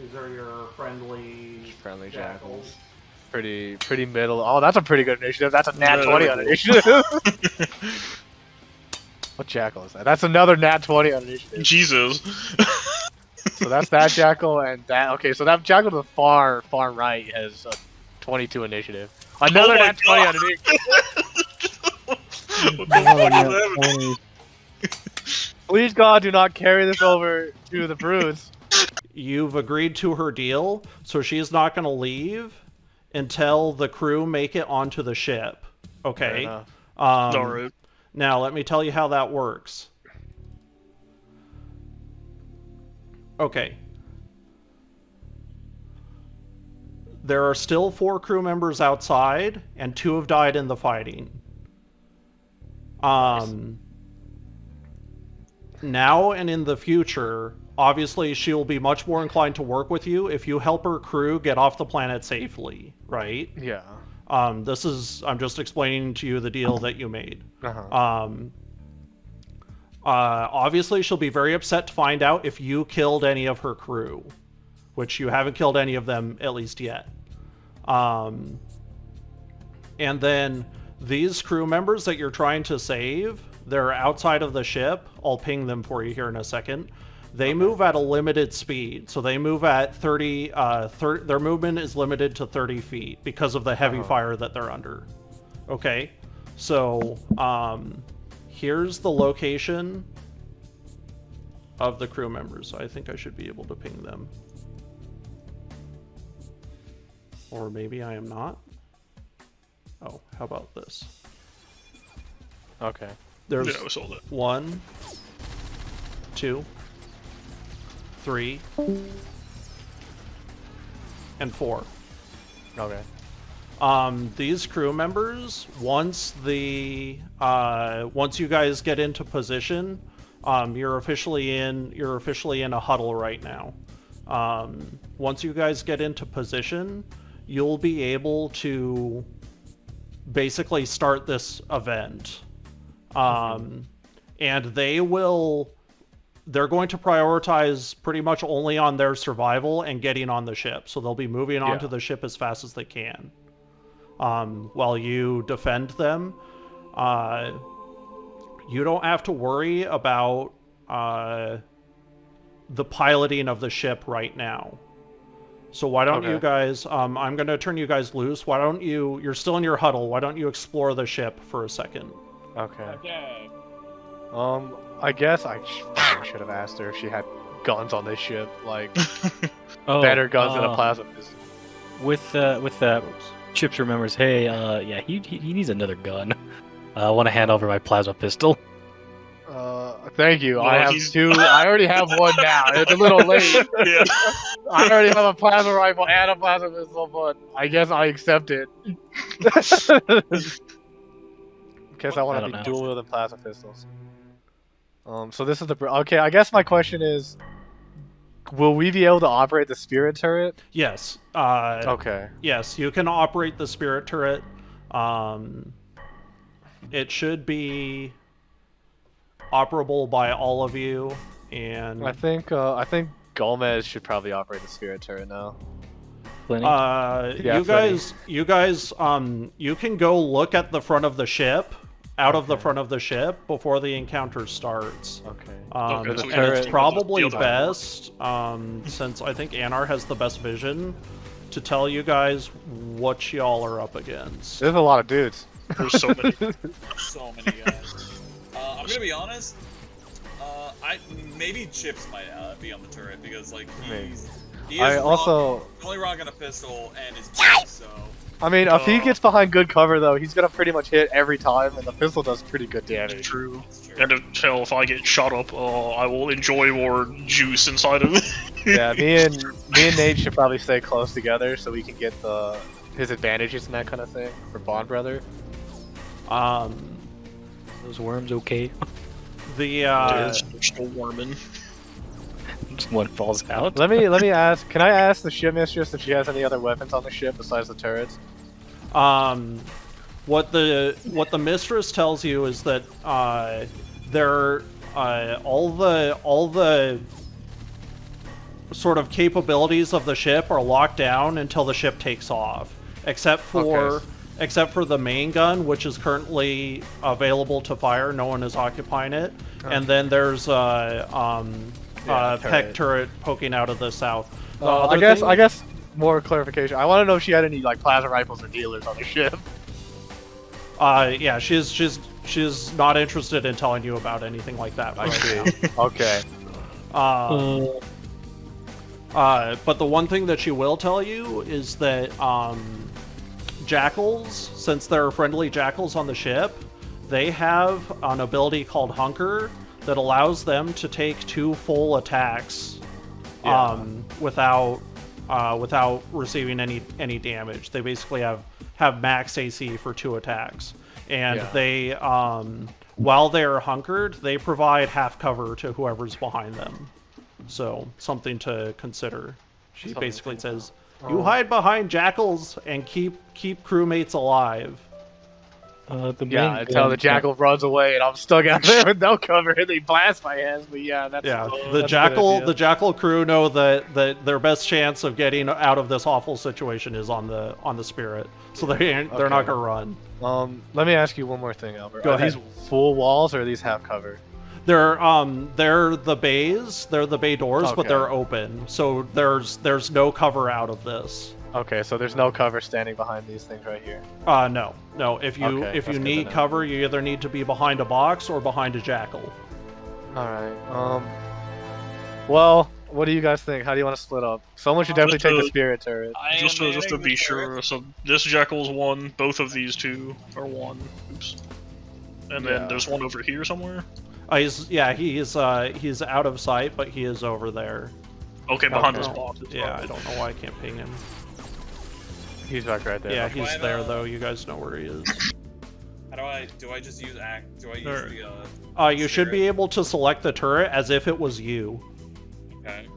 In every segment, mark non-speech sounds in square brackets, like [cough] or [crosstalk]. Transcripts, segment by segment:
These are your friendly Friendly jackals. jackals. Pretty, pretty middle. Oh, that's a pretty good initiative. That's a nat Yeah, 20 on initiative. [laughs] what jackal is that? That's another nat 20 on initiative. Jesus. So that's that jackal and that. Okay, so that jackal to the far, far right has uh, 22 initiative. Another Oh my nat 20 on initiative. what the fuck is happening? Please God, do not carry this over to the brutes. You've agreed to her deal, so she's not going to leave until the crew make it onto the ship. Okay. enough. Um, Alright. Now, let me tell you how that works. Okay. There are still four crew members outside, and two have died in the fighting. Um, now and in the future, obviously, she will be much more inclined to work with you if you help her crew get off the planet safely, right? Yeah. Um, this is, I'm just explaining to you the deal that you made. Uh-huh. Um, uh, obviously, she'll be very upset to find out if you killed any of her crew, which you haven't killed any of them at least yet. Um, and then these crew members that you're trying to save, they're outside of the ship. I'll ping them for you here in a second. They move at a limited speed, so they move at 30. Uh, thir- their movement is limited to 30 feet because of the heavy fire that they're under. Okay, so um, here's the location of the crew members. I think I should be able to ping them. Or maybe I am not. Oh, how about this? Okay. There's Yeah, we sold it. one, two, three, and four. Okay. Um, these crew members, once the uh, once you guys get into position, um, you're officially in you're officially in a huddle right now. Um, once you guys get into position, you'll be able to basically start this event. Um, and they will they're going to prioritize pretty much only on their survival and getting on the ship. So they'll be moving onto Yeah. the ship as fast as they can. Um, while you defend them, uh, you don't have to worry about uh, the piloting of the ship right now. So why don't you guys? Um, I'm going to turn you guys loose. Why don't you? You're still in your huddle. Why don't you explore the ship for a second? Okay. Okay. Um, I guess I should have asked her if she had guns on this ship, like [laughs] Oh, better guns than a uh, plasma pistol. With uh, with that, Chips remembers. Hey, uh, yeah, he he, he needs another gun. Uh, I want to hand over my plasma pistol. Uh, thank you. I have he's- two. I already have one now. It's a little late. [laughs] yeah. [laughs] I already have a plasma rifle and a plasma pistol, but I guess I accept it. Guess I I want to be know. dual wielding plasma pistols. Um, so this is the okay. I guess my question is, will we be able to operate the spirit turret? Yes. Uh, Okay. Yes, you can operate the spirit turret. Um, it should be operable by all of you, and I think uh, I think Gomez should probably operate the spirit turret now. Pliny. uh, Yeah, you Freddy. guys, you guys, um, you can go look at the front of the ship, out of the front of the ship before the encounter starts. Okay. Um, Okay, so and it's probably with best, um, since I think Anar has the best vision, to tell you guys what y'all are up against. There's a lot of dudes. There's so many. [laughs] so many guys. Uh, I'm gonna be honest. Uh, I maybe Chips might uh, be on the turret because like Maybe. he's he is I rock- also, only rocking a pistol and his big, so I mean, if he Uh, gets behind good cover though, he's gonna pretty much hit every time, and the pistol does pretty good damage. True. true. And if, hell, if I get shot up, uh, I will enjoy more juice inside of it. yeah, me and [laughs] me and Nate should probably stay close together so we can get the his advantages and that kind of thing for Bond Brother. Um, Those worms okay? the uh, Dude, they're still warming. Just [laughs] one falls out. Let me let me ask. Can I ask the ship mistress if she has any other weapons on the ship besides the turrets? Um, what the what the mistress tells you is that uh, there uh, all the all the sort of capabilities of the ship are locked down until the ship takes off, except for Okay. except for the main gun, which is currently available to fire. No one is occupying it, and then there's uh, um, Yeah, uh, turret. Peck turret poking out of the south. The Uh, I guess thing- I guess more clarification. I want to know if she had any like plasma rifles or dealers on the ship. [laughs] Uh, yeah, she's she's she's not interested in telling you about anything like that. I see. [laughs] okay. Um, Uh, Uh, but the one thing that she will tell you is that um, jackals, since there are friendly jackals on the ship, they have an ability called Hunker that allows them to take two full attacks Yeah. um, without uh, without receiving any any damage. They basically have have max AC for two attacks, and Yeah. they um, while they're hunkered, they provide half cover to whoever's behind them. So something to consider. She Something basically says. "You hide behind jackals and keep keep crewmates alive." Uh, the Yeah, until the jackal runs away and I'm stuck out there [laughs] with no cover and they blast my ass. But yeah, that's Yeah, that's a the good jackal the jackal crew know that that their best chance of getting out of this awful situation is on the on the spirit, so they they're not gonna run. Um, let me ask you one more thing, Albert. Go are ahead. these full walls or are these half cover? They're um they're the bays, they're the bay doors, but they're open, so there's there's no cover out of this. Okay, so there's no cover standing behind these things right here. Uh no, no. If you Okay, if you that's good to need cover, you either need to be behind a box or behind a jackal. All right. Um. Well, what do you guys think? How do you want to split up? Someone should Uh, definitely just take the spirit turret. I just to just to be the turret. sure, so this jackal's one, both of these two are one. Oops. And then there's one over here somewhere. Uh, he's yeah, he's uh he's out of sight, but he is over there. Okay, behind Okay. this box. Yeah, I don't know why I can't ping him. He's back right there. Yeah, Okay. he's there not? though. You guys know where he is. How do I do? I just use act? Do I use Alright. the? Uh, Uh, you should be able to select the turret as if it was you. okay.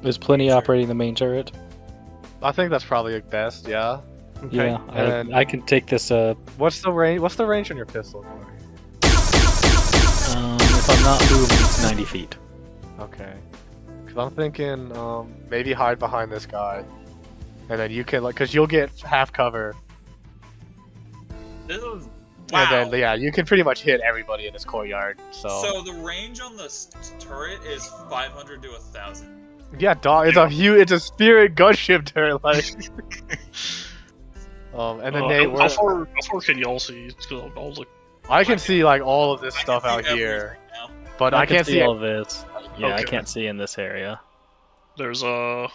There's Pliny Sure. operating the main turret. I think that's probably the best. Yeah. Okay. Yeah, and- I, I can take this. Uh, What's the range? What's the range on your pistol? Um, if I'm not moving, it's 90 feet. Okay. Cause I'm thinking um maybe hide behind this guy, and then you can like, cause you'll get half cover, This is wow. and then yeah, you can pretty much hit everybody in this courtyard. So, So the range on the s- turret is 500 to a 1,000. yeah, dog, it's a huge, it's a spirit gunship turret, like. [laughs] um, and then Uh, Nate, how, how far how far can y'all see? 'Cause I'll, I'll look. I can see like all of this I stuff out here, but I, can can't see all of this. Yeah, I can't see in this area. There's uh,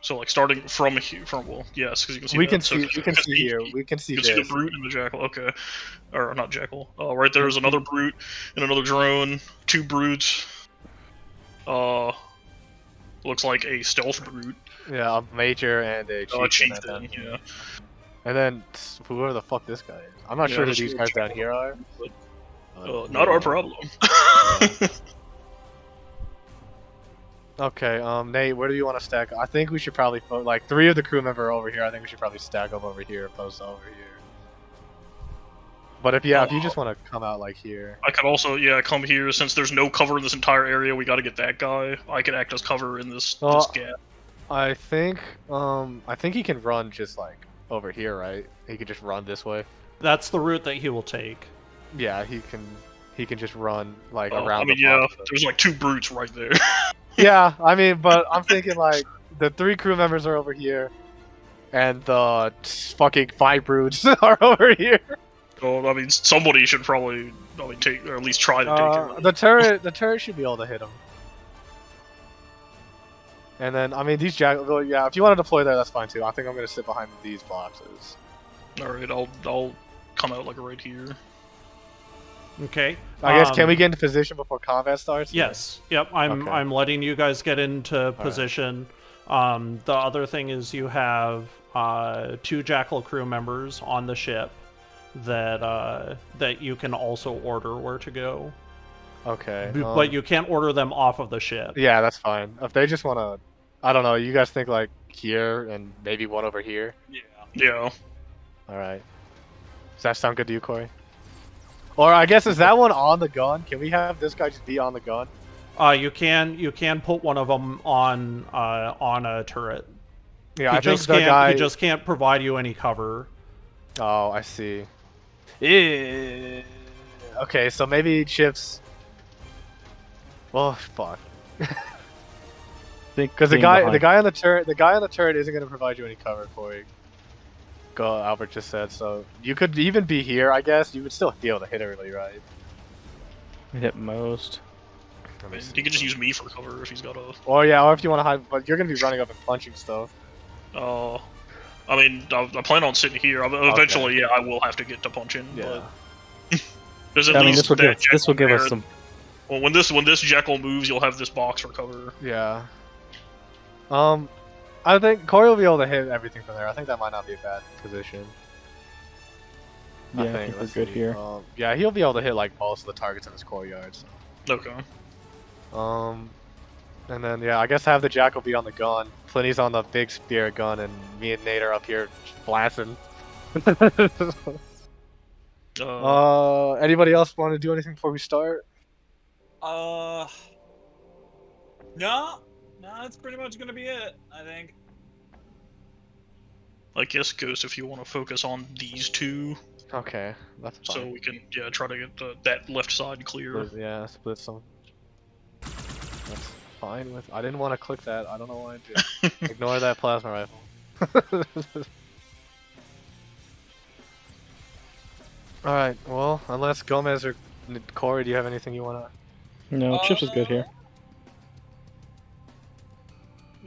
so like starting from here, from well, yes, because you can see. We that. can So see, you we can see here, we can see You can see the brute and the jackal. Okay, or not jackal. Uh, right there's another brute and another drone. Two brutes. Uh, looks like a stealth brute. Yeah, a major and a Oh, a chieftain. and chieftain. then- Yeah. And then whoever the fuck this guy is. I'm not Yeah, sure who these guys down here are. Uh, not our problem. [laughs] [laughs] Okay, um, Nate, where do you want to stack? I think we should probably put like three of the crew member over here. I think we should probably stack them over here, opposed to over here. But if yeah, if you just want to come out like here, I could also, yeah, come here since there's no cover in this entire area. We got to get that guy. I could act as cover in this, this gap. I think, um, I think he can run just like over here, right? He could just run this way. That's the route that he will take. Yeah, he can, he can just run like Uh, around I mean, the yeah, there's like two brutes right there. [laughs] yeah, I mean, but I'm thinking like the three crew members are over here, and the fucking five brutes [laughs] are over here. so I mean, somebody should probably, I mean, take or at least try to take Uh, him. the turret, the turret should be able to hit them. And then, I mean, these jack. Well, yeah, if you want to deploy there, that's fine too. I think I'm gonna sit behind these boxes. All right, I'll I'll come out like right here. Okay. I guess Um, can we get into position before combat starts? Yes. Yep. I'm Okay. I'm letting you guys get into position. Um, the other thing is you have uh, two Jackal crew members on the ship that uh, that you can also order where to go, Okay. B- um, but you can't order them off of the ship. Yeah, that's fine. If they just want to, I don't know. You guys think like here and maybe one over here? Yeah. Yeah. All right. Does that sound good to you, Corey? Or I guess is that one on the gun? Can we have this guy just be on the gun? Uh, you can you can put one of them on uh, on a turret. Yeah, he I just the can't guy. he just can't provide you any cover. Oh, I see. Eh, Okay, so maybe chips. Well, fuck. [laughs] Think Because the being guy, the guy on the turret, the guy on the turret isn't going to provide you any cover, Corey. Go, Albert just said. So you could even be here, I guess. You would still be able to hit early, right? hit most. Let me He could just use me for cover if he's got a. Or yeah, or if you want to hide, but you're going to be running up and punching stuff. Uh, I mean, I, I plan on sitting here. I, eventually, yeah, I will have to get to punching. Yeah. But [laughs] there's at I mean, least this will that give this will give us some. Well, when this when this jackal moves, you'll have this box for cover. Yeah. Um, I think Corey will be able to hit everything from there. I think that might not be a bad position. Yeah, I think we're Let's good see. here. Um, yeah, he'll be able to hit like most of the targets in his core yards. Okay. Um, and then yeah, I guess I have the jackal be on the gun. Pliny's on the big spear gun, and me and Nate are up here blasting. [laughs] Uh, uh, anybody else want to do anything before we start? Uh, no, no, that's pretty much gonna be it. I think. I guess Ghost, if you want to focus on these two, Okay, that's so we can yeah try to get the, that left side clear. Split- yeah, split some. That's fine with. I didn't want to click that. I don't know why I did. [laughs] Ignore that plasma rifle. [laughs] All right. Well, unless Gomez or Corey, do you have anything you wanna? No, Chips is good uh, here.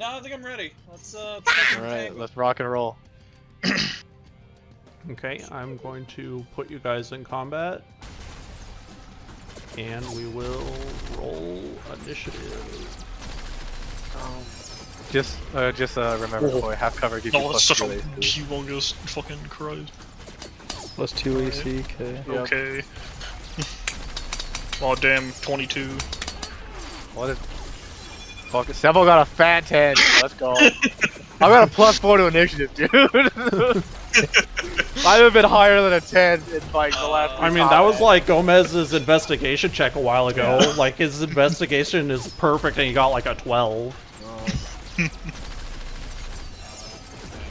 No, I think I'm ready. Let's uh. Let's [laughs] All right, let's rock and roll. [coughs] Okay, I'm going to put you guys in combat, and we will roll initiative. Um, just, uh, just uh, remember, Oh. Corey, half cover gives you Oh, plus that's such two a AC. humongous fucking Christ. Plus two AC. Okay. Yep. Okay. [laughs] oh damn, 22. What is? Fuck it. Sepo got a fat 10. Let's go. I got a plus 4 to initiative, dude. [laughs] I have been higher than a 10 in like the last. I mean, that was like Gomez's investigation check a while ago. Like his investigation is perfect, and he got like a 12.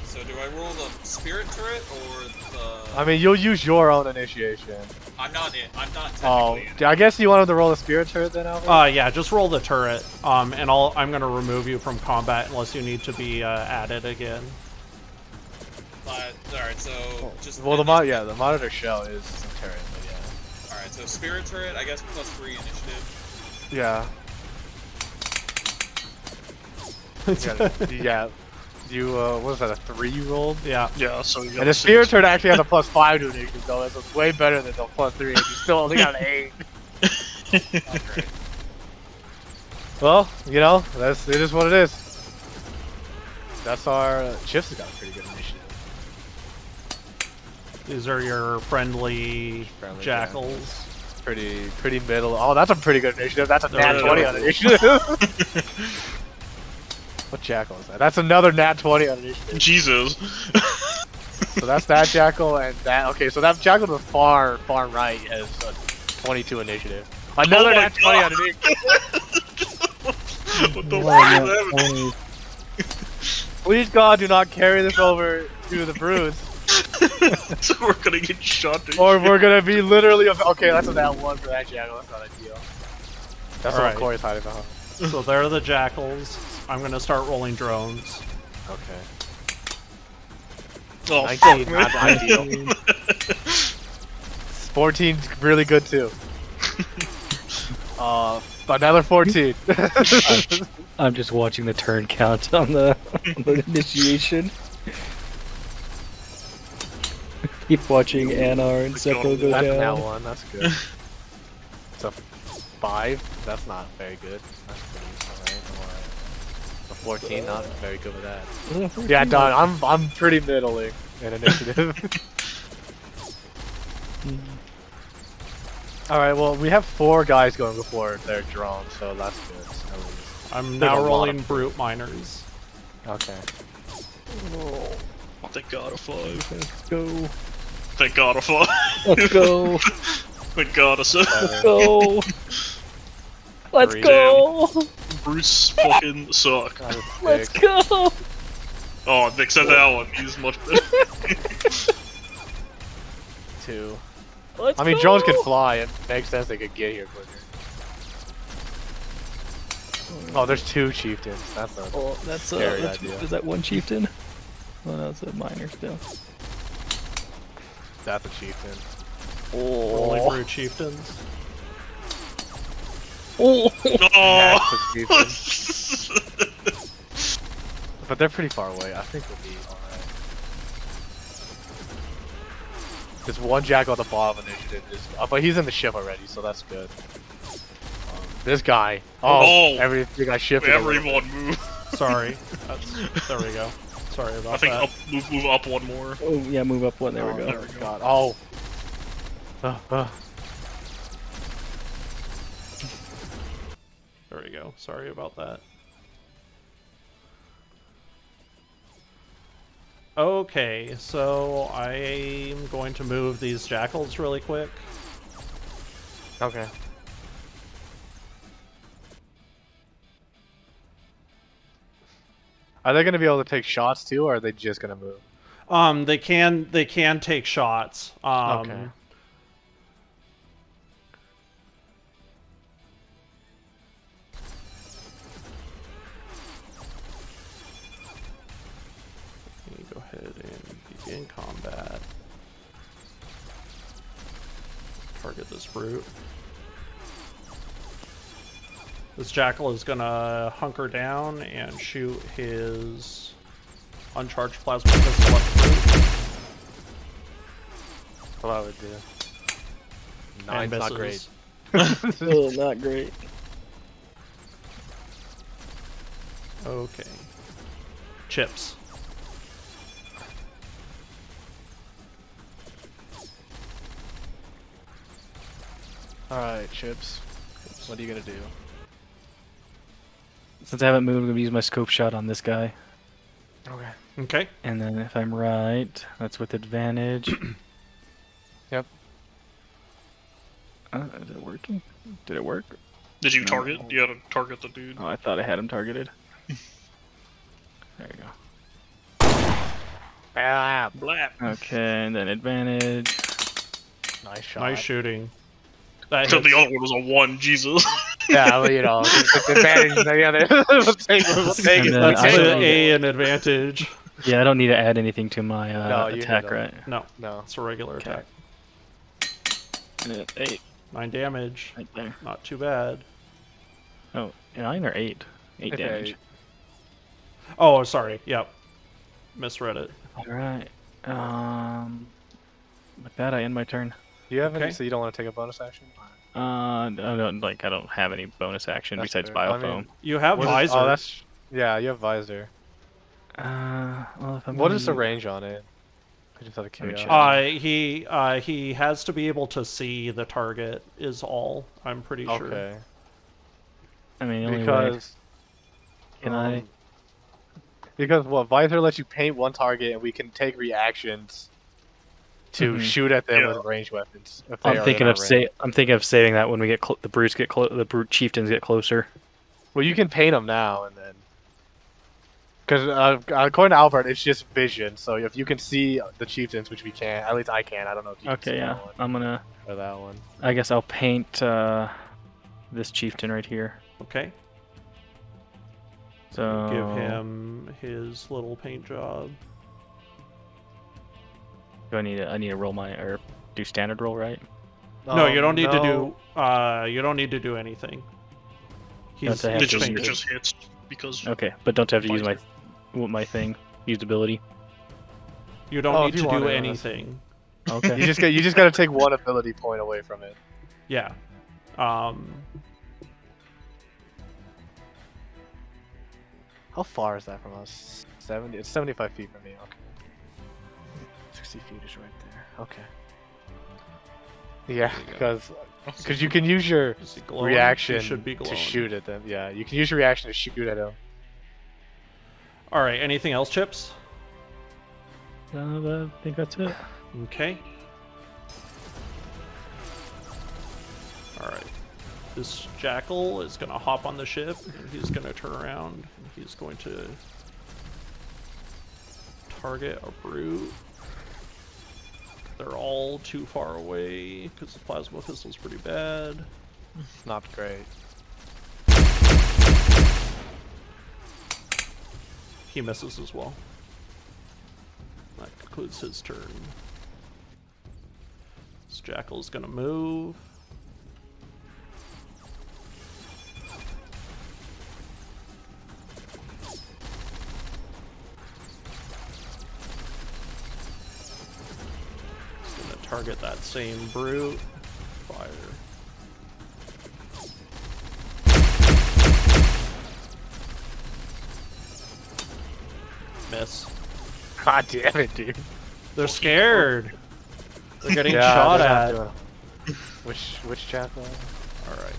So do I roll the spirit turret or the? I mean, you'll use your own initiation. I'm not in. I'm not Oh, technically in. I guess you wanted to roll the spirit turret then, Albert? Uh, yeah, just roll the turret. Um, and I'll I'm gonna remove you from combat unless you need to be uh, added again. But all right, so just well, the mo- yeah, the monitor shell is the turret, but yeah. All right, so spirit turret, I guess plus three initiative. Yeah. [laughs] Gotta- yeah. You, uh, what was that, a 3 you rolled? Yeah. Yeah, so you got And the spirit turret actually has a plus 5 to initiative, though. That's way better than the plus 3, you still only got an 8. [laughs] Well, you know, that's it is what it is. That's our uh, Chips has got a pretty good initiative. These are your friendly, Friendly jackals. Pretty pretty middle. Oh, that's a pretty good initiative. That's a No, nat no, twenty no. on initiative. [laughs] [laughs] what jackal is that? That's another nat twenty on initiative. Jesus. So that's that jackal and that. Okay, so that jackal to the far far right has a twenty-two initiative. Another Oh nat twenty on initiative. [laughs] what the fuck is that? Please God, do not carry this over to the brutes, [laughs] so we're gonna get shot to or we're gonna be literally. Okay, that's a nat one for that jackal. That's not ideal. That's All what right. Corey's hiding behind. So there are the jackals. I'm gonna start rolling drones. Okay. Oh, 19, fuck, man. not ideal. [laughs] 14 really good too. [laughs] Uh, another 14. [laughs] I'm just watching the turn count on the, on the initiation. Keep watching Anar and Sepo go That's down. now one. That's good. It's a five. That's not very good. That's pretty alright. I'm alright. A 14, not very good with that. Yeah, [laughs] Don, I'm I'm pretty middling in initiative. [laughs] All right. Well, we have four guys going before their drone, so that's good. at least. I'm There's now rolling brute minors. Okay. Oh, Thank God a five. Let's go. Thank God a five. Let's go. [laughs] Thank God a seven. Let's go. Let's Three. go! Bruce fucking [laughs] suck. Let's go! Oh, except that one. He's much better. [laughs] Two. Let's I mean, go! drones can fly. It makes sense they could get here quicker. Oh, there's two chieftains. That's a. Oh, that's, uh, Scary that's idea. is that one chieftain? Oh, no, it's a minor still. That's a chieftain. Rolling Oh, through chieftains. Oh! that's Oh. a chieftain. But they're pretty far away. I think we'll be alright. There's one jack on the bottom of initiative. Is, uh, but he's in the ship already, so that's good. Um, this guy. Oh, Oh. every you got shifted. a. Everyone move. Sorry. [laughs] That's, there we go. Sorry about that. I think that. up, move, move up one more. Oh, yeah, move up one. There oh, we go. There we go. God. Oh. Uh, uh. There we go. Sorry about that. Okay, so I'm going to move these jackals really quick. Okay. Are they gonna be able to take shots too, or are they just gonna move? Um, they can they can take shots. Um, Okay. Target this jackal is gonna hunker down and shoot his uncharged plasma pistol at the brute. What I would do. and Nine's not great. [laughs] oh, not great. Okay. Chips. Alright, Chips. What are you gonna do? Since I haven't moved, I'm gonna use my scope shot on this guy. Okay. Okay. And then if I'm right, that's with advantage. [clears throat] Yep. Uh, is it working? Did it work? Did you target? You had to target the dude. Oh, I thought I had him targeted. [laughs] there you go. Bam! Blap. Okay, and then advantage. Nice shot. Nice shooting. That Except the hits. other one was a one. Jesus. [laughs] yeah, well, you know, [laughs] the the advantage is the other. we'll take, we'll take it. That's I take an. A an advantage. Yeah, I don't need to add anything to my uh, No, attack, right? No, No. it's a regular Okay. attack. And then Eight, Nine damage. right there. Not too bad. Oh, nine or eight? Eight Okay. damage. Oh, sorry. Yep. Misread it. All right. Um, with that, I end my turn. Do you have any? So you don't want to take a bonus action? Uh, I don't like. I don't have any bonus action That's besides fair. I biofoam. mean, You have What is- visor. oh, that's yeah. You have visor. Uh, well, if I'm What gonna is the range on it? I just out of Let me curiosity. Uh, he uh, he has to be able to see the target. Is all. I'm pretty sure. okay. I mean, the only way- Because Can I? um, Because what visor lets you paint one target, and we can take reactions to Mhm. shoot at them Yeah. with ranged weapons. if I'm thinking of sa- I'm thinking of saving that when we get clo- the brutes get clo- the brute chieftains get closer. Well, you can paint them now and then. Because uh, according to Albert, it's just vision. So if you can see the chieftains, which we can, at least I can. I don't know if you can Okay, see yeah. that one I'm gonna. or that one. I guess I'll paint uh, this chieftain right here. Okay. So Give him his little paint job. Do I need to? I need to roll my or do standard roll, right? no, you don't need to do. Uh, you don't need to do anything. He's, Don't I have It just, to it just hits because Okay, but don't have to use my Visor. my thing usability. You don't Oh, need if to do it, anything. Okay. You just got you just got to take one ability point away from it. Yeah. Um. How far is that from us? Seventy. It's seventy-five feet from me. Okay. Sixty feet is right there. Okay. Yeah, There you go. because because [laughs] you can use your Is he glowing? He reaction should be to shoot at them. Yeah, you can use your reaction to shoot at them. All right. Anything else, Chips? Uh, I think that's it. Okay. All right. This jackal is going to hop on the ship, and he's going to turn around, and he's going to target a brute. They're all too far away because the plasma pistol's pretty bad. Not great. He misses as well. That concludes his turn. This jackal is going to move. Target that same brute. Fire. Miss. God damn it, dude. They're scared. They're getting Yeah, shot at. doing- Which which jackal? All right.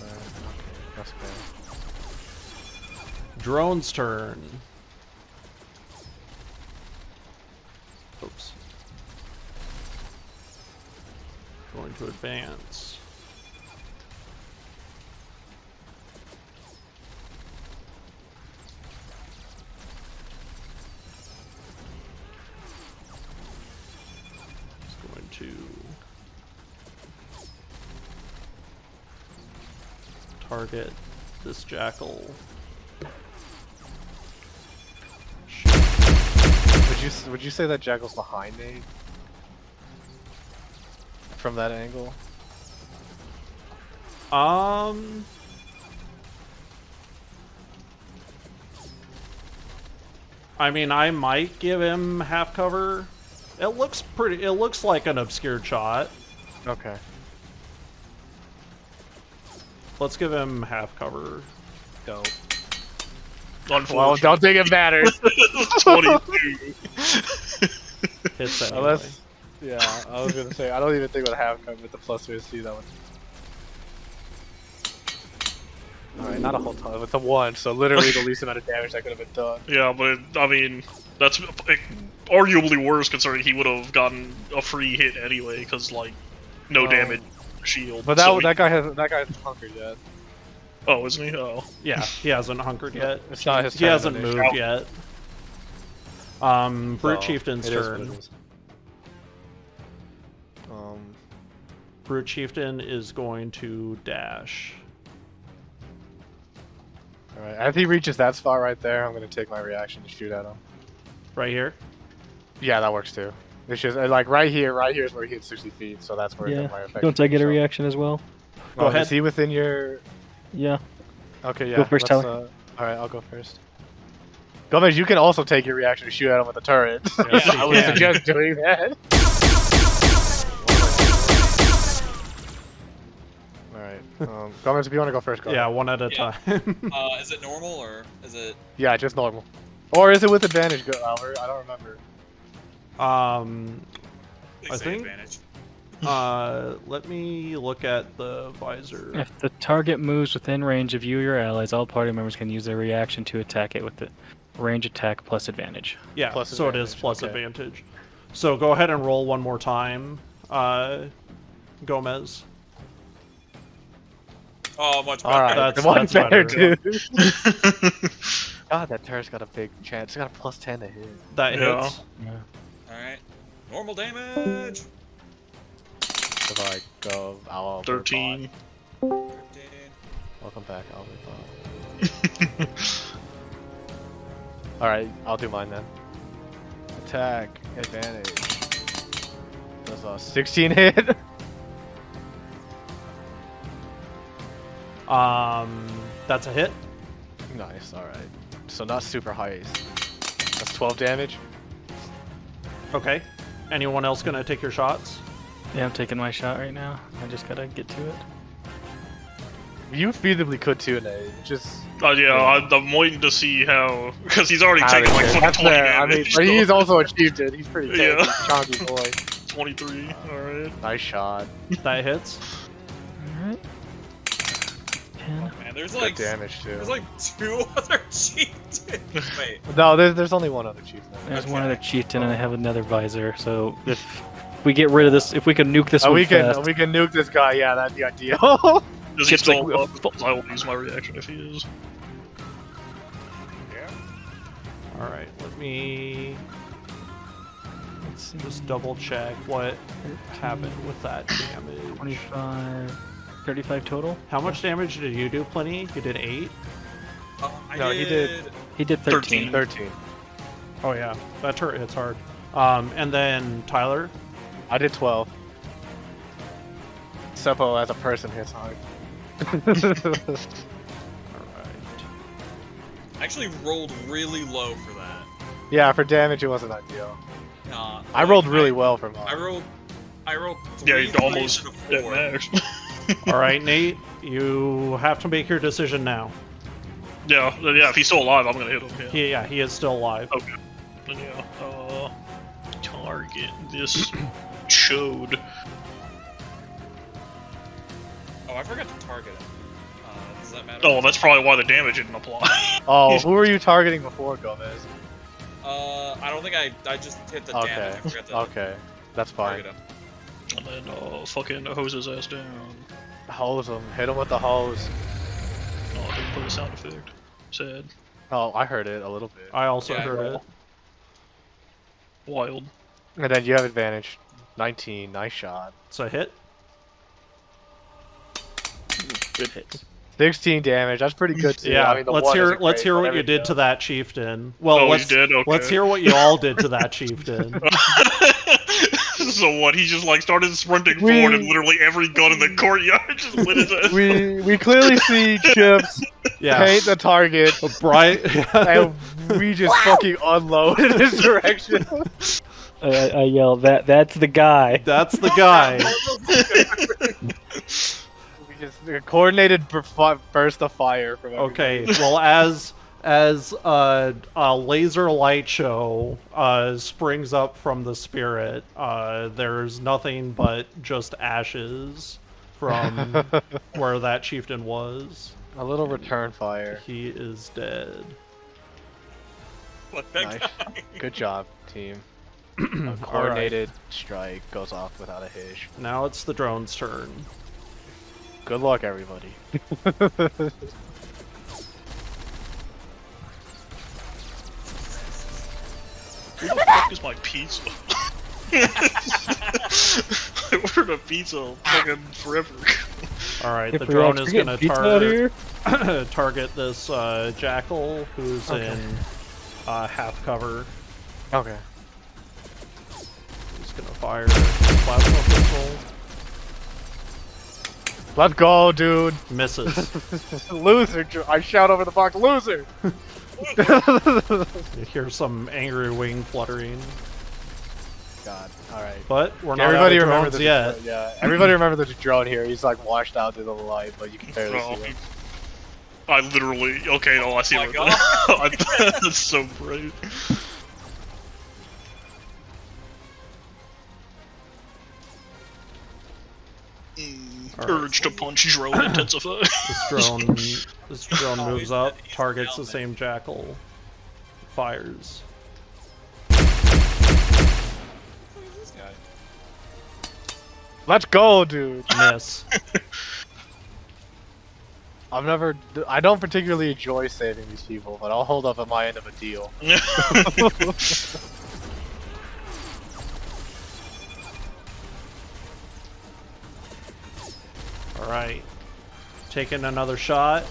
Uh, okay, that's fair. Drone's turn. Oops. Going to advance. It's going to target this jackal. Would you would you say that jackal's behind me? From that angle? Um. I mean, I might give him half cover. It looks pretty. It looks like an obscured shot. Okay. Let's give him half cover. Dope. Unfortunately. Well, don't think it matters. [laughs] 22. [laughs] Hits anyway. Unless, yeah, I was gonna say I don't even think it would have cover with the plus three to see that one. All right, not a whole ton with the one, so literally the least amount of damage that could have been done. [laughs] Yeah, but I mean, that's like, arguably worse considering he would have gotten a free hit anyway, because like no Well, damage shield. But that so he- that guy has that guy hasn't hunkered yet. oh, isn't he? Oh, Yeah, he hasn't hunkered yet. It's not his He hasn't moved yet. Um, Brute So, Chieftain's it is what turn. Brute Chieftain is going to dash. all right. As he reaches that spot right there, I'm gonna take my reaction to shoot at him. Right here. Yeah, that works too. It's just uh, like right here. Right here is where he hits 60 feet, so that's where Yeah. my effect. Don't I get a so- reaction as well? Go Oh, ahead. Is he within your? Yeah. Okay, yeah. Go first, let's, Tyler. Uh, all right, I'll go first. Gomez, you can also take your reaction to shoot at him with the turret. Yes, I you would [laughs] suggest doing that. Right, um, Gomez, if you want to go first, go. Yeah, ahead. one at a Yeah. time. [laughs] Uh, is it normal or is it? Yeah, just normal. Or is it with advantage, Go- Albert? I don't remember. um, They I say think- advantage. uh, let me look at the visor. If the target moves within range of you or your allies, all party members can use their reaction to attack it with the range attack plus advantage. Yeah, Plus so it is plus okay. advantage. So go ahead and roll one more time, uh, Gomez. Oh, much better. All right, That's- the one better, better. dude. [laughs] God, that turret's got a big chance. It's got a plus ten to hit. That Yeah. hits. All right. Normal damage. If I go, I'll 13. 13. Welcome back, Albert [laughs] All right, I'll do mine then. Attack advantage. Does a 16 hit? [laughs] Um, that's a hit. nice. All right. So not super high. That's 12 damage. Okay. Anyone else gonna take your shots? Yeah, I'm taking my shot right now. I just gotta get to it. You feasibly could too, Nate. Just Uh, yeah, I, I'm waiting to see how [laughs] because he's already taken like fucking That's 20 fair. I mean, he's also achieved it. He's pretty [laughs] Yeah. yeah. chunky boy. [laughs] 23. All right. Nice shot. That hits. Alright. 10. Man, there's Good like damage too. there's like two [laughs] other chieftains. Wait. [laughs] No, there's, there's only one other chief. Now. There's one other chieftain and I have another visor, so if we get rid of this, if we can nuke this Oh, one we can fast, we can nuke this guy. Yeah, that'd be ideal. [laughs] Is he Chip's still like, up? I will use my reaction if he is. Yeah. All right, let me Let's see. just double check what happened with that damage. 25, 35 total. How much damage did you do, Pliny? You did eight. Uh, I No, he did- He did 13. 13. Oh yeah, that turret hits hard. Um, and then Tyler. I did 12. Sepo as a person hits hard. [laughs] All right. I actually rolled really low for that. yeah, for damage it wasn't ideal. Nah, I like, rolled really well for mine. I rolled. I rolled. Yeah, three he's almost threes and a four. [laughs] max. [laughs] All right, Nate. You have to make your decision now. yeah, yeah. If he's still alive, I'm gonna hit him. Yeah. He, yeah, he is still alive. Then yeah. Uh, target this [clears throat] chode. Oh, I forgot to target him. Uh, does that matter? Oh, that's probably why the damage didn't apply. [laughs] Oh, who were you targeting before, Gomez? Uh, I don't think I. I just hit the Okay. damage. I forgot to Okay. That's fine. target him. and then uh, fucking hose his ass down. Hose him. Hit him with the hose. Oh, I didn't put a sound effect. Sad. Oh, I heard it a little bit. I also Yeah, I heard it. Wild. And then you have advantage. 19. Nice shot. It's a hit. Good hit. 16 damage. That's pretty good too. Yeah, I mean, let's hear let's hear what you everything did to that chieftain. Well, Oh, let's he's dead. Okay. let's hear what you all did to that chieftain. [laughs] so what? He just like started sprinting We- forward, and literally every gun in the courtyard [laughs] just lit his ass. We we clearly see Chips Yeah, paint the target, Brian. [laughs] and we just fucking unload in his direction. I, I, I yell, that that's the guy. That's the guy. [laughs] we just a coordinated burst of fire from Okay, well, as as uh, a laser light show uh, springs up from the spirit, uh, there's nothing but just ashes from [laughs] where that chieftain was. a little return fire. He is dead. Nice. guy. Good job, team. [clears throat] A coordinated strike goes off without a hitch. Now it's the drone's turn. Good luck, everybody. [laughs] Who the fuck is my pizza? [laughs] I ordered a pizza fucking forever. All right, the drone is gonna pizza out target here? [clears throat] target this uh, jackal who's Okay. in uh, half cover. Okay. He's going to fire plasma pistol. Let's go, dude. Misses. [laughs] loser. I shout over the box, loser. [laughs] [laughs] you hear some angry wing fluttering, God. All right. but we're not Everybody out of remember the yet. Yeah. Everybody remember the drone here. He's like washed out through the light, but you can [laughs] barely No, see him. I literally. Okay, no, I see Oh it. my right [laughs] there. That's so bright. Alright. Urge to punch drone intensify. [clears throat] This drone, [laughs] this drone Oh, moves he's up, targets down the there. same jackal, fires. Who's this guy? Let's go, dude. [laughs] Miss. [laughs] I've never. I don't particularly enjoy saving these people, but I'll hold up at my end of a deal. All right, taking another shot.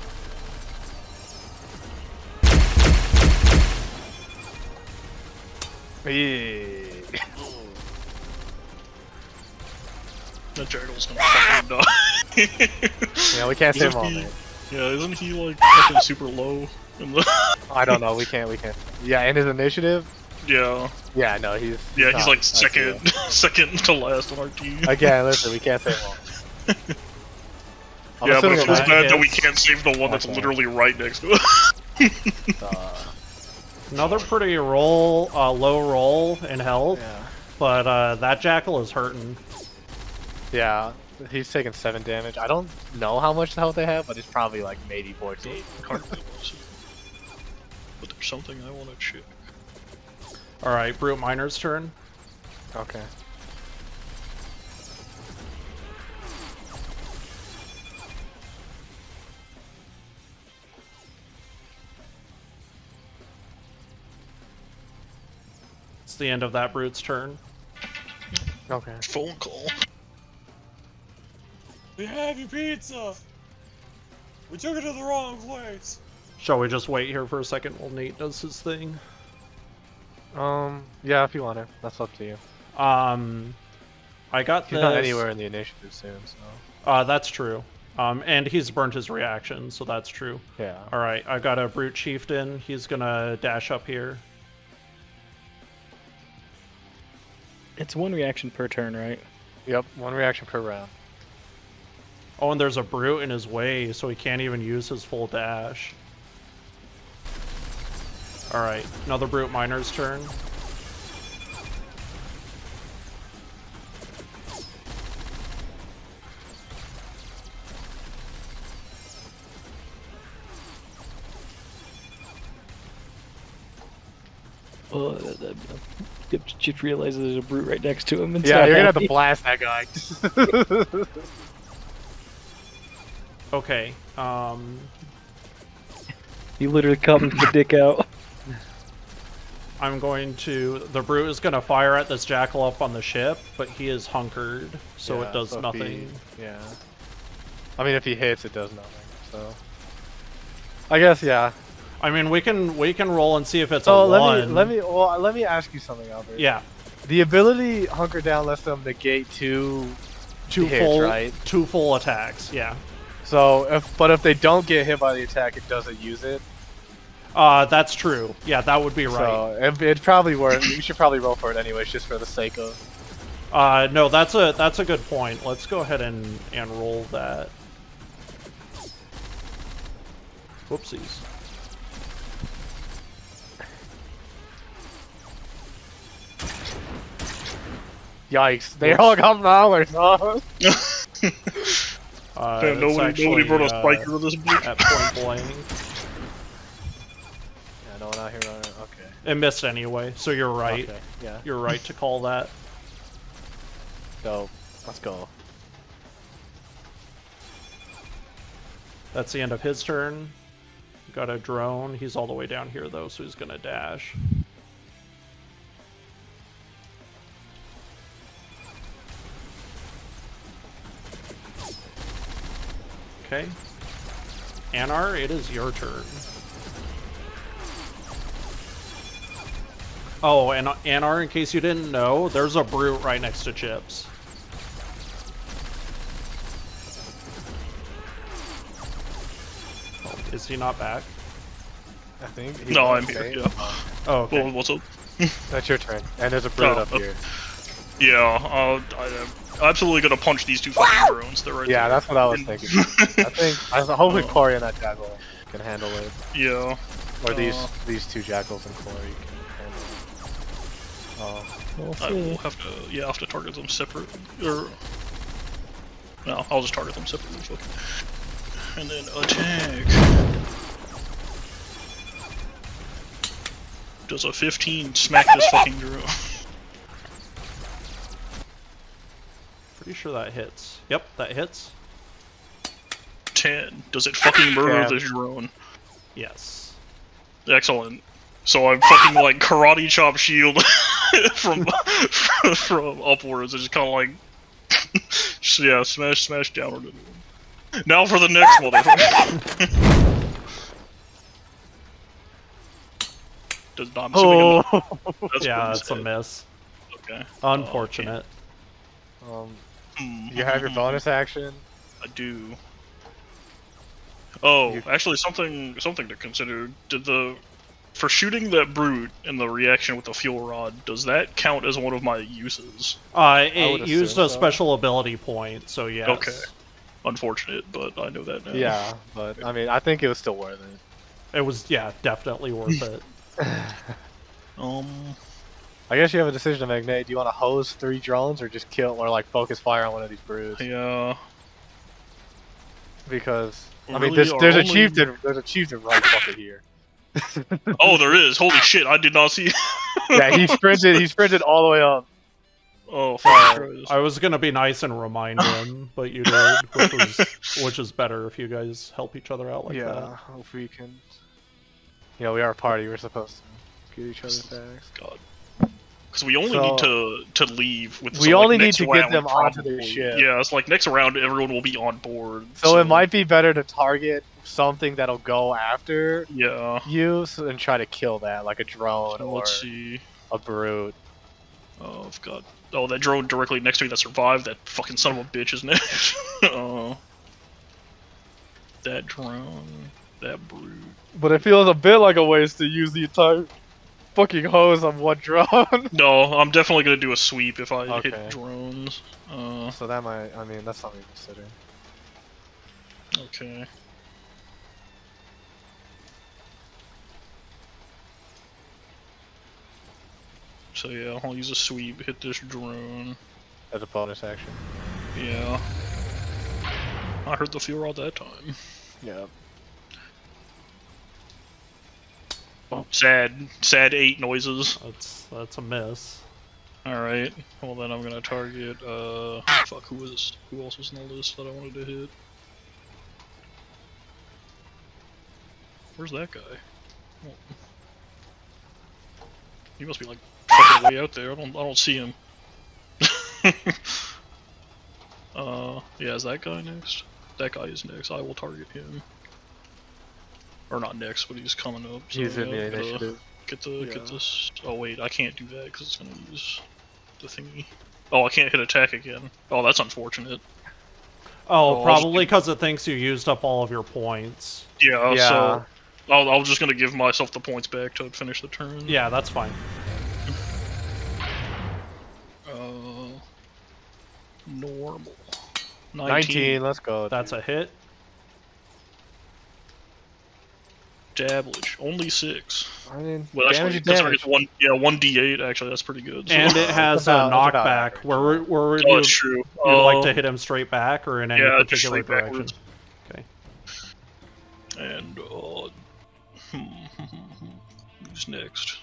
Yeah. [laughs] that jackal's gonna fucking die. [laughs] Yeah, we can't save Isn't him all, he- man. Yeah, isn't he like fucking super low? In the... [laughs] I don't know. We can't. We can't. Yeah, in his initiative. yeah, Yeah, no, he's. yeah, he's not like second, second to last on our team. Again, listen, we can't save him all. I'm yeah, but assuming it it feels bad that we can't save the one that's Okay. literally right next to us. [laughs] uh, Another pretty roll, uh, low roll in health, yeah. but uh, that jackal is hurting. Yeah, he's taking seven damage. I don't know how much health they have, but it's probably like maybe 14. Hard to see. But there's something I want to check. All right, brute minor's turn. Okay. It's the end of that brute's turn. Okay. Phone call. We have your pizza. We took it to the wrong place. Shall we just wait here for a second while Nate does his thing? Um. Yeah, if you want to, that's up to you. Um, I got He's this. not anywhere in the initiative soon, so Uh, that's true. Um, and he's burnt his reaction, so that's true. yeah. All right, I got a brute chieftain. He's gonna dash up here. It's one reaction per turn, right? Yep. One reaction per round. Oh, and there's a brute in his way, so he can't even use his full dash. All right, another brute minor's turn. Oh, that, that, that, just realizes there's a brute right next to him. And Yeah, you're gonna have to blast that guy. [laughs] Okay. Um, He literally comes the dick out. [laughs] I'm going to. The brute is gonna fire at this jackal up on the ship, but he is hunkered, so Yeah, it does so nothing. he- yeah. I mean, if he hits, it does nothing. So. I guess yeah. I mean, we can we can roll and see if it's So a let one. me let me well let me ask you something, Albert. Yeah, The ability hunker down lets them negate two. two hits, full right? two full attacks. Yeah. So if but if they don't get hit by the attack, it doesn't use it. Uh, that's true. Yeah, that would be right. So it, it'd probably work. we should probably roll for it anyways, just for the sake of. Uh, no, that's a that's a good point. Let's go ahead and and roll that. Whoopsies. Yikes! They all got maulers, huh? [laughs] Uh, Damn, nobody, actually, nobody brought a uh, spiker to this brute. at point blank. Yeah, no one out here running. Okay. It missed anyway, so you're right. Okay. Yeah. You're right to call that. So let's go. That's the end of his turn. Got a drone. He's all the way down here though, so he's gonna dash. Okay. Anar, it is your turn. Oh, and Anar, in case you didn't know, there's a brute right next to Chips. Oh, is he not back? I think. he No, I'm to here. Yeah. Oh, okay. Well, what's up? [laughs] That's your turn. And there's a brute Oh, up uh, here. Yeah, uh, I am absolutely gonna punch these two fucking drones. They're right Yeah, there. that's what I was thinking. [laughs] I think. I, hopefully, Oh. Corey and that jackal can handle it, Yeah. or these Uh. these two jackals and Corey can handle it. Oh, We'll I will have to, yeah, I'll have to target them separate. Or no, I'll just target them separately. Fuck. And then attack. Does a 15 smack this fucking drone? [laughs] Pretty sure that hits. Yep, that hits. 10. Does it fucking murder Damn. this drone? Yes. Excellent. So I'm fucking like karate chop shield [laughs] from [laughs] from upwards. It's just kind of like [laughs] yeah, smash, smash downward. Now for the next motherfucker. Does not. I'm oh. that's yeah, what he that's a said. miss. Okay. Unfortunate. um, Hmm. You have your bonus action. I do. Oh, You- actually, something something to consider. Did the for shooting that brute and the reaction with the fuel rod, does that count as one of my uses? Uh, would it used a so. special ability point, so yes. Okay. Unfortunate, but I know that now. Yeah, but I mean, I think it was still worth it. It was, yeah, definitely worth it. [laughs] Um. I guess you have a decision to make, Nate. Do you want to hose three drones or just kill or like focus fire on one of these brutes? Yeah. Because I mean, Really, there's our there's a only- chieftain there's a chieftain right fucking here. [laughs] Oh, there is. Holy [laughs] shit! I did not see. [laughs] yeah, he sprinted. He sprinted all the way up. Oh, fuck. I was gonna be nice and remind him, but you did, which was which is better if you guys help each other out like yeah, that. hope we can. Yeah, we are a party. We're supposed to get each other backs. God. Because we only So- need to to leave with. We so, like, only need to get them onto their probably- ship. Yeah, it's like next round everyone will be on board. So it might be better to target something that'll go after Yeah. you and try to kill that, like a drone So or let's see. a brute. Oh, I've got. Oh, that drone directly next to me that survived. That fucking son of a bitch is next. oh. That drone. That brute. But it feels a bit like a waste to use the entire fucking hose on one drone. [laughs] No, I'm definitely gonna do a sweep if I Okay. hit drones. Uh, so that might, I mean, that's something to consider. okay. So yeah, I'll use a sweep, hit this drone. As a bonus action. Yeah. I heard the fuel rod that time. Yeah. Sad, sad eight noises. That's that's a miss. Alright, well then I'm gonna target, uh, fuck, who was, who else was on the list that I wanted to hit? Where's that guy? Oh. He must be like fucking way out there, I don't, I don't see him. [laughs] uh, yeah, is that guy next? That guy is next, I will target him. Or not next, but he's coming up. so He's in yeah, the gotta- initiative. Get the Yeah. get this. Oh wait, I can't do that because it's gonna use the thingy. Oh, I can't hit attack again. Oh, that's unfortunate. Oh, Oh, probably because it thinks you used up all of your points. Yeah. Yeah. So I'll, I'm just gonna give myself the points back to finish the turn. Yeah, that's fine. [laughs] Uh, normal. 19, let's go. That's a hit. Dabblage. Only six. I mean, Well, actually, damage is it's one, yeah, one d8. Actually, that's pretty good. So. And it [laughs] has a about- that's about knockback. average. Where where would oh, you it's true. you'd Oh, like to hit him straight back or in any yeah, just particular straight direction? backwards. Okay. And uh, who's next?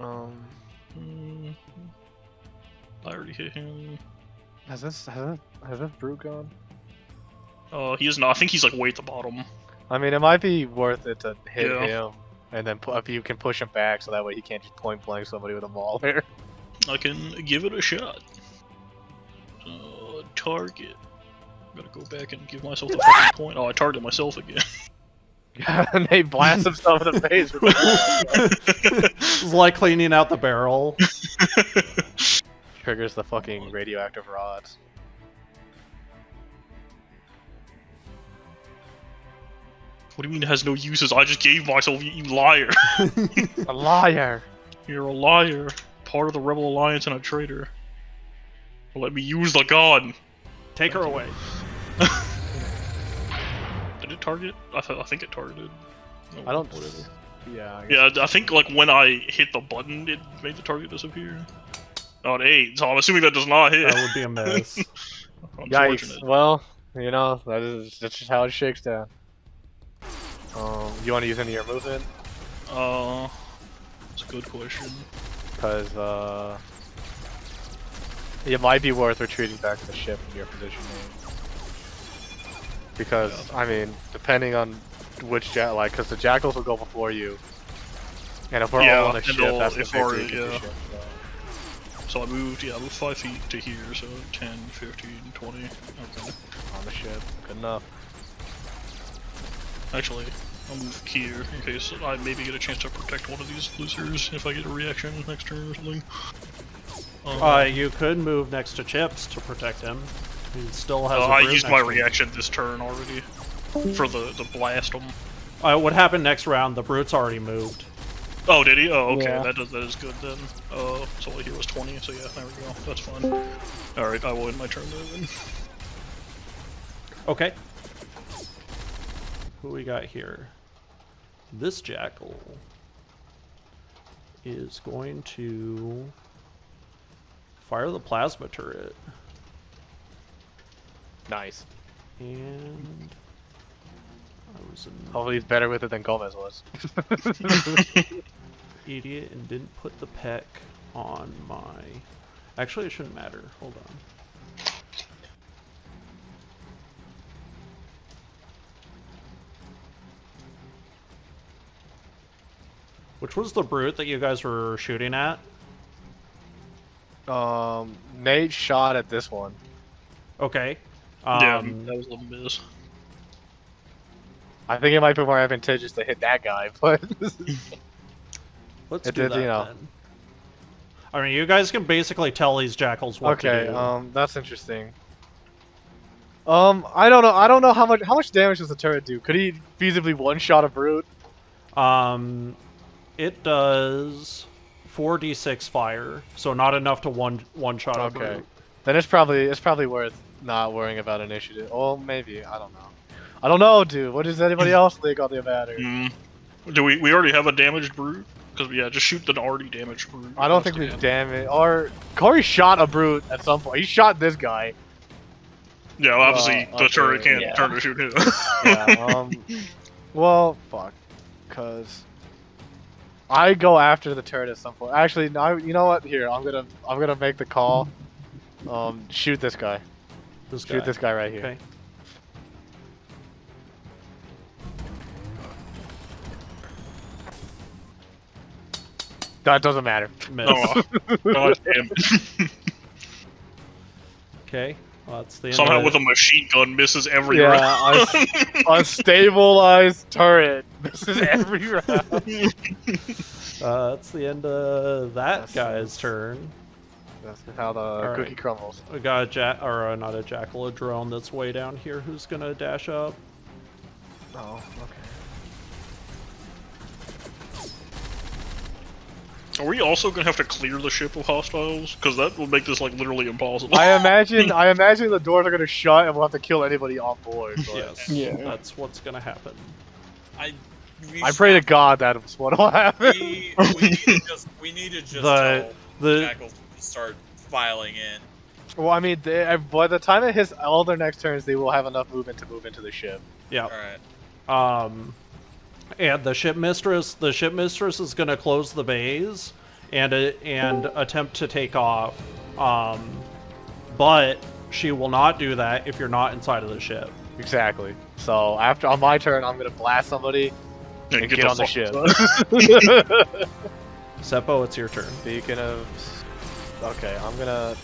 Um, Hmm, I already hit him. has this has this, has this brute gone? Uh, he is not. I think he's like way at the bottom. I mean, it might be worth it to hit Yeah. him, and then if you can push him back, so that way he can't just point blank somebody with a mauler. [laughs] I can give it a shot. Uh, target. Gotta go back and give myself the fucking [laughs] point. Oh, I targeted myself again. [laughs] and they blast himself in the face. With It's like cleaning out the barrel. triggers the fucking radioactive rods. What do you mean it has no uses? I just gave myself, you, you liar. [laughs] A liar. You're a liar. Part of the Rebel Alliance and a traitor. Let me use the gun. Take her away. [laughs] Did it target? I, th- I think it targeted. No, I don't. Whatever. Yeah. I Yeah, I think like when I hit the button, it made the target disappear. Oh, an eight. So I'm assuming that does not hit. That would be a mess. [laughs] Yikes. Well, you know that is that's just how it shakes down. Um, you want to use any of your movement? Uh, it's a good question. Because uh, it might be worth retreating back to the ship in your position. Because I mean, depending on which jack, like, because the jackals will go before you, and if we're Yeah, all on a ship, they'll- that's if the yeah. ship. So. So I moved, yeah, I moved 5 feet to here, so 10, 15, 20. Okay. On the ship, good enough. Actually, I'll move here in case I maybe get a chance to protect one of these losers if I get a reaction next turn or something. Um, Uh, you could move next to Chips to protect him. He still has. uh, a I used my to reaction this turn already. For the, the blast him. Uh, what happened next round? The brute's already moved. Oh, did he? Oh, okay. Yeah. That, does, that is good then. Uh, so he was 20, so yeah, there we go. That's fine. Alright, I will end my turn there then. Okay. Who we got here? This jackal is going to fire the plasma turret Nice. and I was an Hopefully, he's better with it than Gomez was. [laughs] idiot and didn't put the peck on my actually it shouldn't matter hold on which was the brute that you guys were shooting at Um, Nate shot at this one. Okay. yeah, Um, that was a miss. I think it might be more advantageous to hit that guy, [laughs] but let's it do did, that you know. then. I mean, you guys can basically tell these jackals what to do. okay. Um, that's interesting. Um, I don't know. I don't know how much how much damage does the turret do. Could he feasibly one shot a brute? Um, it does 4d6 fire, so not enough to one one shot. Okay. Then it's probably it's probably worth not worrying about initiative. Oh, maybe I don't know. I don't know, dude. What does anybody else think on the matter? Mm. Do we we already have a damaged brute? Because yeah, just shoot the already damaged brute. I don't think we've the- damaged. Or Corey shot a brute at some point. He shot this guy. Yeah, well, obviously Well, the turret can't yeah. turn to shoot him. Yeah. Um. [laughs] well, fuck. Cause I go after the turret at some point. Actually, no. You know what? Here, I'm gonna I'm gonna make the call. Um, shoot this guy. This Shoot guy. this guy right here. Okay. That doesn't matter. Miss. oh, God damn. [laughs] Okay. Well, that's the end Somehow with a machine gun misses every Yeah, round. a, [laughs] a stabilized turret. This is [laughs] every round. Uh, that's the end of that That's- guy's turn. That's how the Alright. cookie crumbles. We got a jack, or uh, not a jackal, a drone that's way down here who's gonna dash up. Oh, okay. Are we also gonna have to clear the ship of hostiles? Because that will make this like literally impossible. I [laughs] imagine I imagine the doors are gonna shut and we'll have to kill anybody on board. But Yes. Yeah. That's what's gonna happen. I. I pray to God that's what will happen. We, we need to [laughs] just we need to just The- tell The jackals to start filing in. Well, I mean, they, by the time it hits all their next turns, they will have enough movement to move into the ship. yeah. All right. Um, and the ship mistress, the ship mistress is gonna close the bays and uh, and attempt to take off. Um, but she will not do that if you're not inside of the ship. Exactly. So after on my turn, I'm gonna blast somebody Yeah, and get, on the ship. outside. [laughs] Sepo, it's your turn. Speaking of, okay, I'm gonna.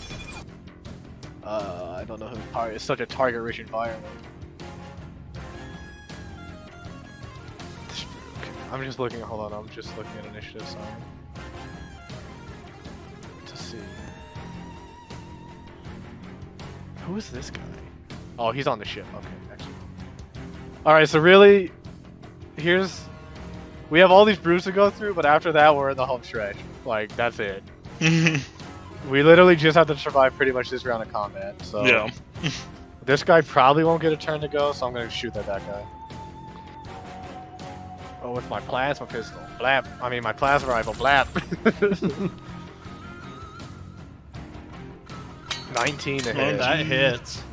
Uh, I don't know who. Tar- it's such a target-rich environment. I'm just looking. Hold on, I'm just looking at initiative. Sorry. To see. Who is this guy? Oh, he's on the ship. Okay, excellent. All right, so really, here's. We have all these brews to go through, but after that, we're in the home stretch. Like that's it. [laughs] We literally just have to survive pretty much this round of combat. So yeah. [laughs] this guy probably won't get a turn to go, so I'm gonna shoot at that guy. Oh, with my plasma pistol. Blap. I mean, my plasma rifle. Blap. [laughs] 19 to hit. That hits.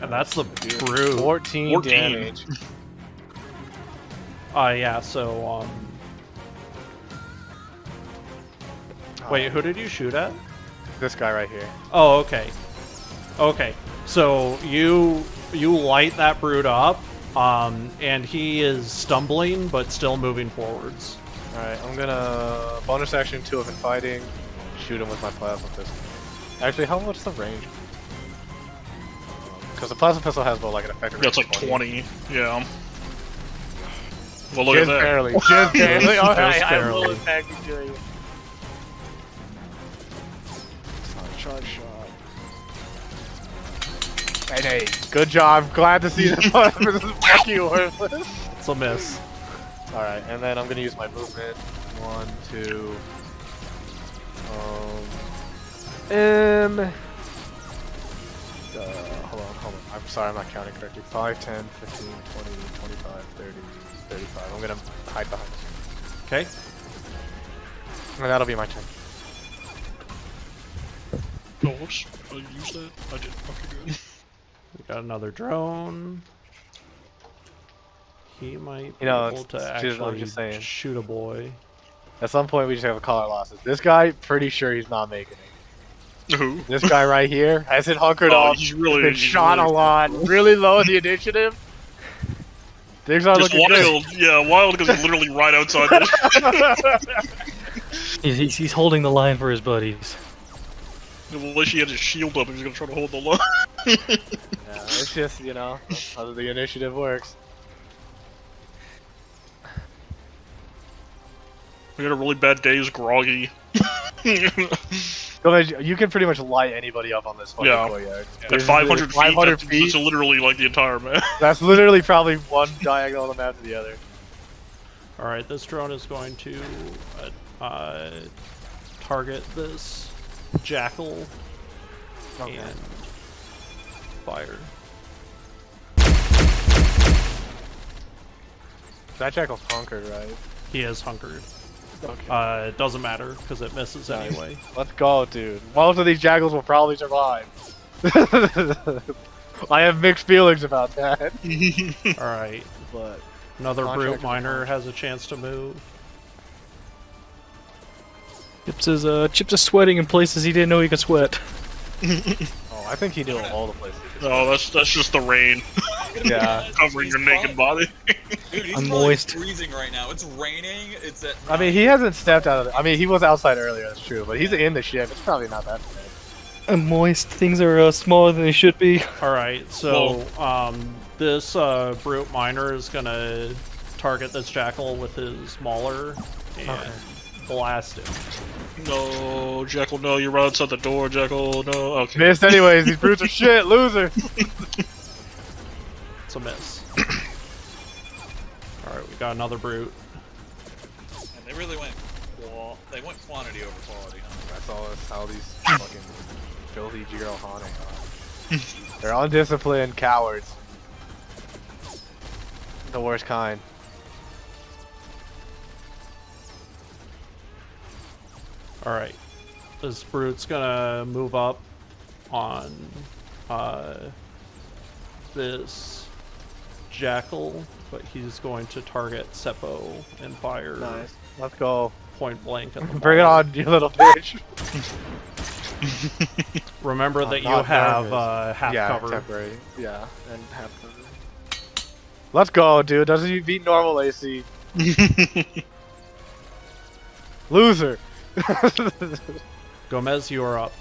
And that's the brew. 14, 14. damage. [laughs] Uh, yeah, so, um... Wait, who did you shoot at? This guy right here. Oh, okay. Okay. So you you light that brute up, um, and he is stumbling but still moving forwards. Alright, I'm gonna bonus action two of it fighting. Shoot him with my plasma pistol. Actually, how much is the range? Because the plasma pistol has well, like an effective That's range like of 20. Yeah. Well, look Just at that. barely. Just barely. Just Alright, I will barely. attack you, Julian. It's charge shot. Hey, hey, good job. Glad to see that plasma [laughs] is fucking worthless. It's a miss. Alright, and then I'm gonna use my movement. One, two. Um. Um. Uh, hold on, hold on. I'm sorry, I'm not counting correctly. 5, 10, 15, 20, 25, 30, 35. I'm gonna hide behind this. Okay. And that'll be my turn. Whoops. Did I use that? I did. Okay, good. We got another drone. He might be You know, able to it's- it's just- I'm actually just saying. shoot a boy. At some point, we just have to call our losses. This guy, pretty sure he's not making it. Who? This guy right here has it hunkered Oh, up. he's really been he's shot really- a lot. [laughs] Really low in the initiative. Things are Just looking good. wild, yeah, wild because he's literally right outside. [laughs] The... He's, he's, he's holding the line for his buddies. At least he had his shield up. He was gonna try to hold the line. [laughs] Yeah, it's just you know how the initiative works. we had a really bad day. He's groggy. You can pretty much light anybody up on this fucking Yeah. courtyard. At There's 500 feet, 500 that's, feet. that's literally like the entire map. [laughs] That's literally probably one diagonal of the map to the other. All right, this drone is going to uh, uh, target this jackal Okay. and fire. That jackal's conquered, right? He is hunkered. Okay. Uh, it doesn't matter because it misses Nice. anyway. Let's go, dude. Most of these jackals will probably survive. [laughs] I have mixed feelings about that. [laughs] All right, But another brute minor has a chance to move. Chips is uh Chips is sweating in places he didn't know he could sweat. [laughs] oh, I think he knew all the places. [laughs] Oh, that's that's just the rain [laughs] Yeah. covering your naked body. Dude, he's I'm probably moist. freezing right now. It's raining. It's at. I mean, he hasn't stepped out of. The, I mean, he was outside earlier. That's true, but he's in the ship. It's probably not that bad. I'm moist. Things are uh, smaller than they should be. All right, so um, this uh, brute minor is gonna target this jackal with his mauler and Okay. Blast him. no, jackal, no, you're right outside the door, jackal. No, okay. Missed anyways. These brutes are [laughs] shit. Loser. It's a miss. [coughs] All right, we got another brute. And they really went. Well, they went quantity over quality. Huh? That's all. That's how these [coughs] fucking filthy Jiralhanae are. They're undisciplined cowards. The worst kind. All right, this brute's gonna move up on uh, this jackal, but he's going to target Sepo and fire Nice. Let's go. point blank at the Bring it on, you little bitch. [laughs] Remember that you have uh, half yeah, cover. temporary. Yeah, and half cover. Let's go, dude. Doesn't he beat normal AC? [laughs] Loser. [laughs] Gomez, you are up.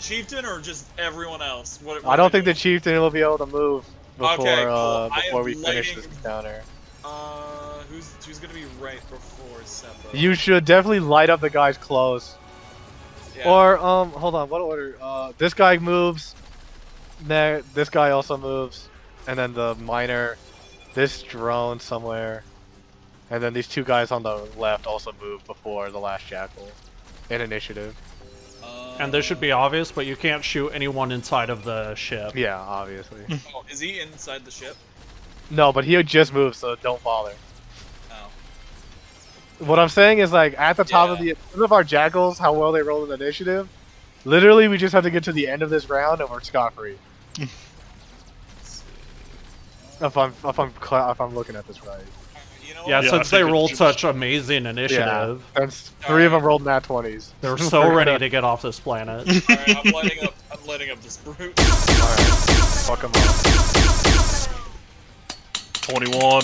Chieftain or just everyone else? What, I don't think the chieftain will be able to move before Okay, cool. uh, before am we finish this counter. Uh, who's who's gonna be right before Sepo? You should definitely light up the guys clothes. Yeah. Or um, hold on. What order? Uh, this guy moves. Ne- this guy also moves, and then the minor, this drone somewhere, and then these two guys on the left also move before the last jackal, in initiative. Uh, And this should be obvious, but you can't shoot anyone inside of the ship. Yeah, obviously. [laughs] Oh, is he inside the ship? no, but he just moved, so don't bother. Oh. What I'm saying is like at the top of the because of our jackals, how well they roll in initiative. Literally, we just have to get to the end of this round and we're scot free. [laughs] If I'm if I'm if I'm looking at this right. You know Yeah, what? Yeah, since they think it rolled such amazing initiative, Yeah, and s- three of them rolled nat twenties. they're [laughs] so ready to get off this planet. Alright, I'm lighting up. I'm lighting up this brute. Fuck them up. 21.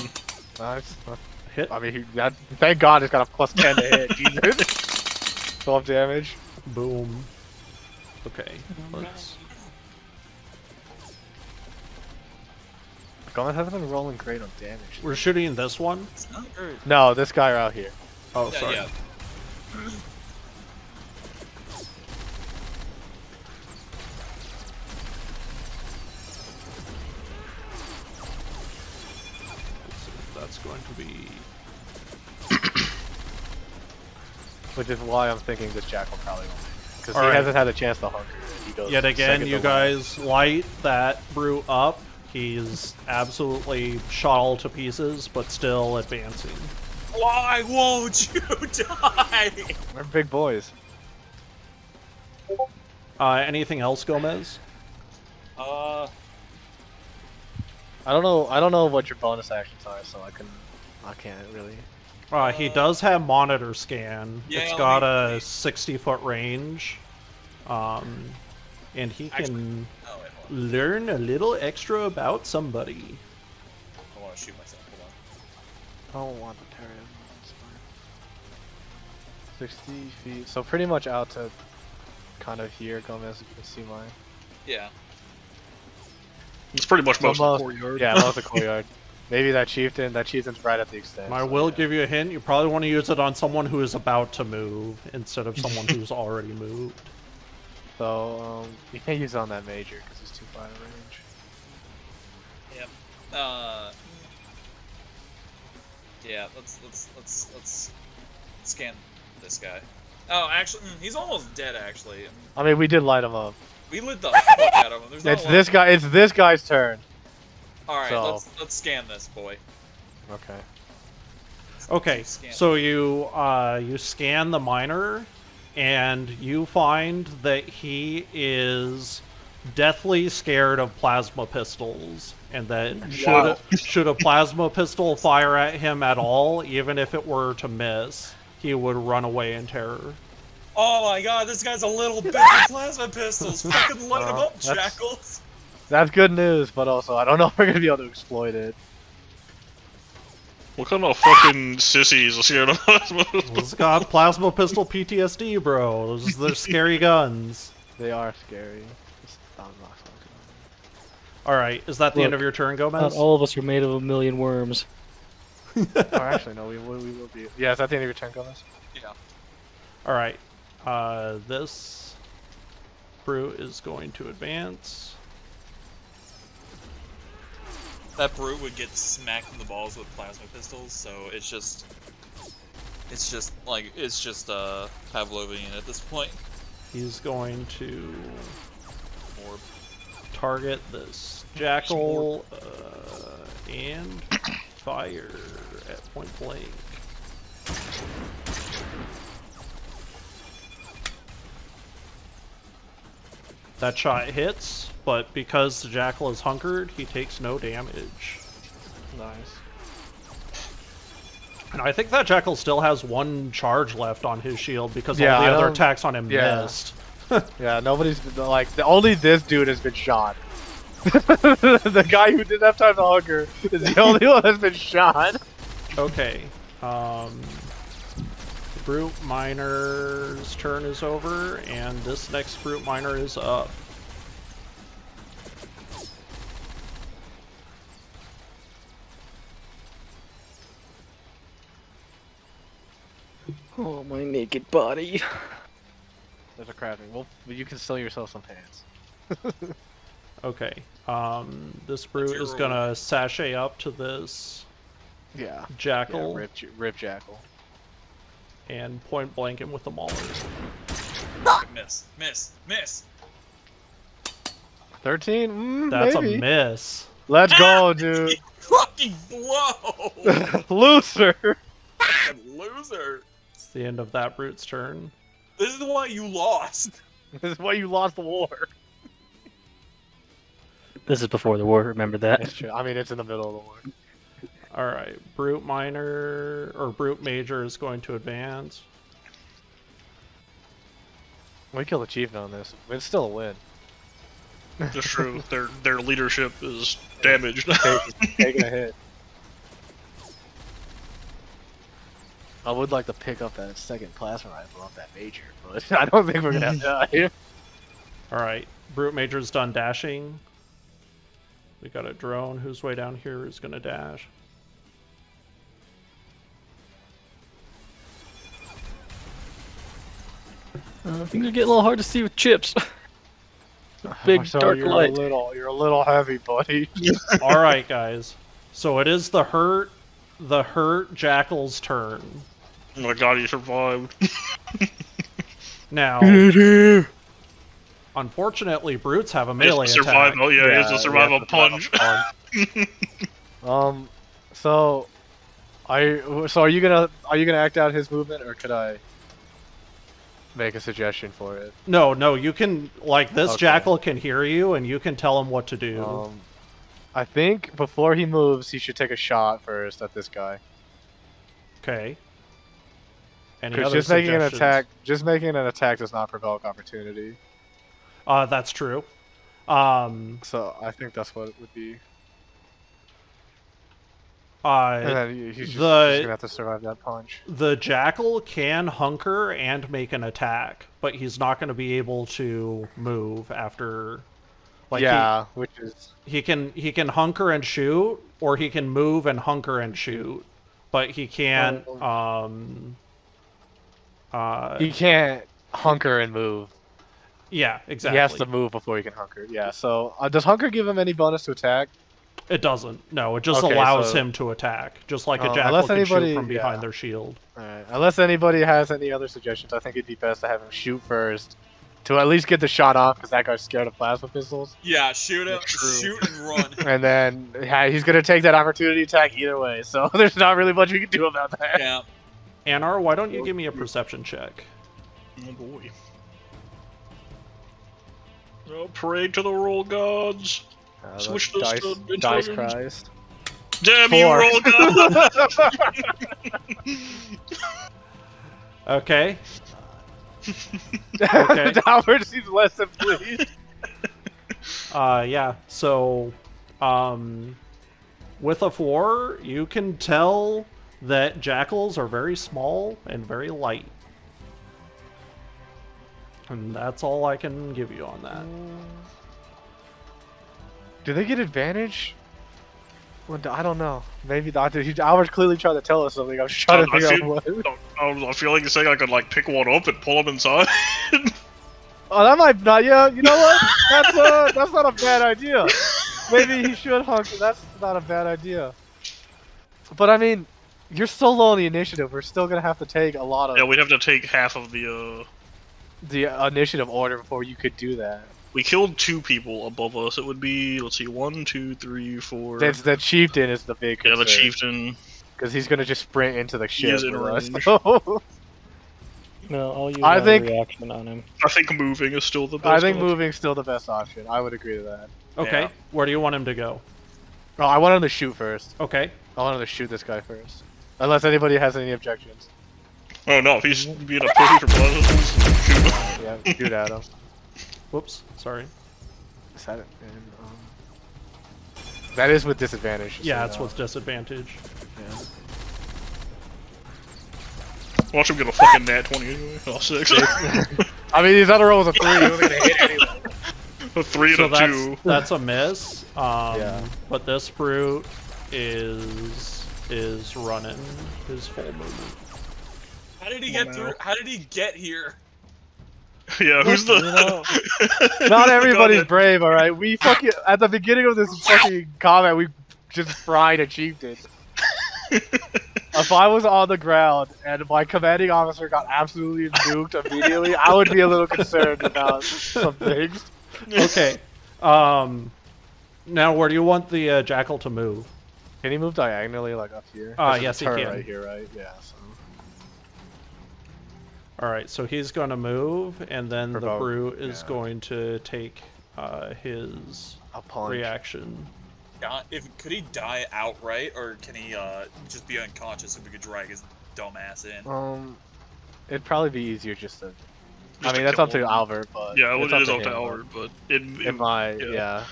Nice. Hit. I mean, he, that, thank God he's got a plus ten to hit. [laughs] Jesus. Twelve damage. Boom. Okay, let's. Gomez hasn't been rolling great on damage. We're shooting this one. It's not good. No, this guy out here. Oh, Yeah, sorry. yeah. That's going to be. Which is why I'm thinking this jackal probably won't. Because he Alright. hasn't had a chance to hunker. Yet again, you guys light that brew up. He's absolutely shot all to pieces, but still advancing. Why won't you [laughs] die? We're big boys. Uh, anything else, Gomez? Uh, I don't know. I don't know what your bonus actions are, so I can. I can't really. Uh, he does have monitor scan. Yeah, it's let got me- a me- 60 foot range. Um, and he can wait, hold on. Learn a little extra about somebody. I want to shoot myself. Hold on. I don't want the Terran. Sixty feet. So pretty much out to kind of here, Gomez. if You can see mine. Yeah. It's pretty much most of the courtyard. Yeah, most of the [laughs] courtyard. Maybe that chieftain. That chieftain's right at the extent. I so, will yeah. give you a hint. You probably want to use it on someone who is about to move instead of someone [laughs] who's already moved. So um, you can't use it on that major because it's too far in range. Yep. Uh. Yeah. Let's let's let's let's scan this guy. Oh, actually, mm, he's almost dead. Actually, I mean, we did light him up. we lit the fuck out of him. There's It's this guy. It's this guy's turn. All right, so- let's let's scan this boy. Okay. Okay, so you uh, you scan the minor, and you find that he is deathly scared of plasma pistols, and that should should a plasma pistol fire at him at all, even if it were to miss, he would run away in terror. Oh my god, this guy's a little bit of [laughs] plasma pistols. Fucking light him Uh, up, that's- jackals. That's good news, but also I don't know if we're gonna be able to exploit it. What kind of fucking sissies are scared of plasma? He's got plasma pistol PTSD, bro. Those they're scary guns. They are scary. Just- I'm not fucking- All right, is that the end of your turn, Not Gomez? all of us are made of a million worms. or actually, no. We will. We will be. Yeah, is that the end of your turn, Gomez? Yeah. All right. Uh, this brute is going to advance. That brute would get smacked in the balls with plasma pistols, so it's just, it's just like it's just uh Pavlovian at this point. He's going to Orb. target this jackal uh, and fire at point blank. That shot hits, but because the jackal is hunkered, he takes no damage. Nice. And I think that jackal still has one charge left on his shield because Yeah, all the I other attacks on him yeah. missed. [laughs] Yeah, nobody's like the, only this dude has been shot. [laughs] the guy who didn't have time to hugger is the only one that's been shot. Okay. Um, brute minor's turn is over, and this next brute miner is up. Oh, my naked body. There's a crafting. Well, you can sell yourself some pants. [laughs] Okay. Um, this brute is roll? gonna sashay up to this Yeah. Yeah, jackal rip, rip jackal. and point blank him with the mauler. Miss, miss, miss. Thirteen. Mm, That's maybe. a miss. Let's go, dude. Fucking blow! [laughs] Loser. Fucking [laughs] loser. It's the end of that brute's turn. This is why you lost. This is why you lost the war. This is before the war, remember that? It's true. I mean, it's in the middle of the war. All right, brute minor or brute major is going to advance. We kill the chief on this. It's still a win. [laughs] That's true. [laughs] Their their leadership is damaged. Take- [laughs] taking a hit. I would like to pick up that second plasma rifle off that major, but I don't think we're gonna have time. All right, brute major's done dashing. We got a drone who's way down here who's gonna dash. Uh, things are getting a little hard to see with chips. [laughs] Big Marcel, dark you're light. A little, you're a little heavy, buddy. [laughs] All right, guys. So it is the hurt, the hurt jackal's turn oh my god, he survived. [laughs] now. Unfortunately, brutes have a It's melee a survival. attack. Oh yeah, Yeah, it's a survival it's a punch. [laughs] um, so, I so are you gonna are you gonna act out his movement, or could I make a suggestion for it? No, no, you can like this Okay. jackal can hear you, and you can tell him what to do. Um, I think before he moves, he should take a shot first at this guy. okay. Any Because other just making an attack, just making an attack does not provoke opportunity. Uh, that's true. Um, So I think that's what it would be. Uh, he's just, the- just gonna have to survive that punch. the jackal can hunker and make an attack, but he's not going to be able to move after. Like he- yeah, which is he can he can hunker and shoot or he can move and hunker and shoot but he can't Oh. um uh he can't hunker and move. Yeah exactly He has to move before he can hunker. Yeah. So uh, does hunker give him any bonus to attack? it doesn't no it just Okay, allows so- him to attack just like a Uh, jackal unless can anybody- shoot from behind yeah. their shield Alright. Unless anybody has any other suggestions, I think it'd be best to have him shoot first to at least get the shot off because that guy's scared of plasma pistols. Yeah, shoot him, shoot and [laughs] run. And then yeah, he's gonna take that opportunity attack either way. So [laughs] there's not really much we can do about that. yeah. anar why don't you give me a perception check Oh boy. Oh, pray to the roll gods. Uh, Switch the this dice, to dice intelligence. Christ. Damn Four. you, roll gods! [laughs] okay [laughs] Okay. Howard seems less than pleased. [laughs] uh yeah so um with a four you can tell that jackals are very small and very light and that's all i can give you on that Do they get advantage? Well, I don't know. Maybe the I was clearly trying to tell us something. I'm just trying to I figure feel- out what. I, was- I feel like you're saying I could like pick one up and pull them inside. [laughs] Oh, that might not. Yeah, you know what? That's uh, that's not a bad idea. Maybe he should hunk. That's not a bad idea. But I mean, you're still low on the initiative. We're still gonna have to take a lot of yeah, we'd have to take half of the. uh... the initiative order before you could do that. We killed two people above us. It would be let's see, one, two, three, four. That's the chieftain is the big. yeah, the chieftain. because he's gonna just sprint into the ship. is in with range. [laughs] No, I'll use I think- reaction on him. I think moving is still the best. I think option. moving's still the best option. I would agree to that. okay Yeah. where do you want him to go No, I want him to shoot first. okay I want him to shoot this guy first. Unless anybody has any objections. Oh no, if he's being a pussy for blood whistles, shoot him. Yeah, shoot at him. whoops sorry Is that it? And, um, that is with disadvantage. just so yeah you it's know. with disadvantage Yeah. Watch him get a fucking nat 20 anyway. Oh, six. [laughs] I mean, these other rolls a three. He wasn't gonna hit anyway. a three and so a that's two. that's a miss um Yeah. but this brute is is running his full movement How did he get through? How did he get here? [laughs] Yeah, who's the? You know, [laughs] Not everybody's brave, all right. We fucking at the beginning of this [laughs] fucking comment, we just fried a chieftain. if I was on the ground and my commanding officer got absolutely nuked immediately, I would be a little concerned about some things. okay um now where do you want the uh, jackal to move Can he move diagonally, like up here? Uh, yes, he can. Right here, right? Yeah. So. All right, so he's going to move, and then Provoke. the brew is yeah. going to take uh, his reaction. Uh, if could he die outright, or can he uh, just be unconscious if we could drag his dumb ass in? Um, it'd probably be easier just to. Just I mean, that's up to Albert, but yeah, it's it up is up to Albert, but in, in, in my yeah. yeah.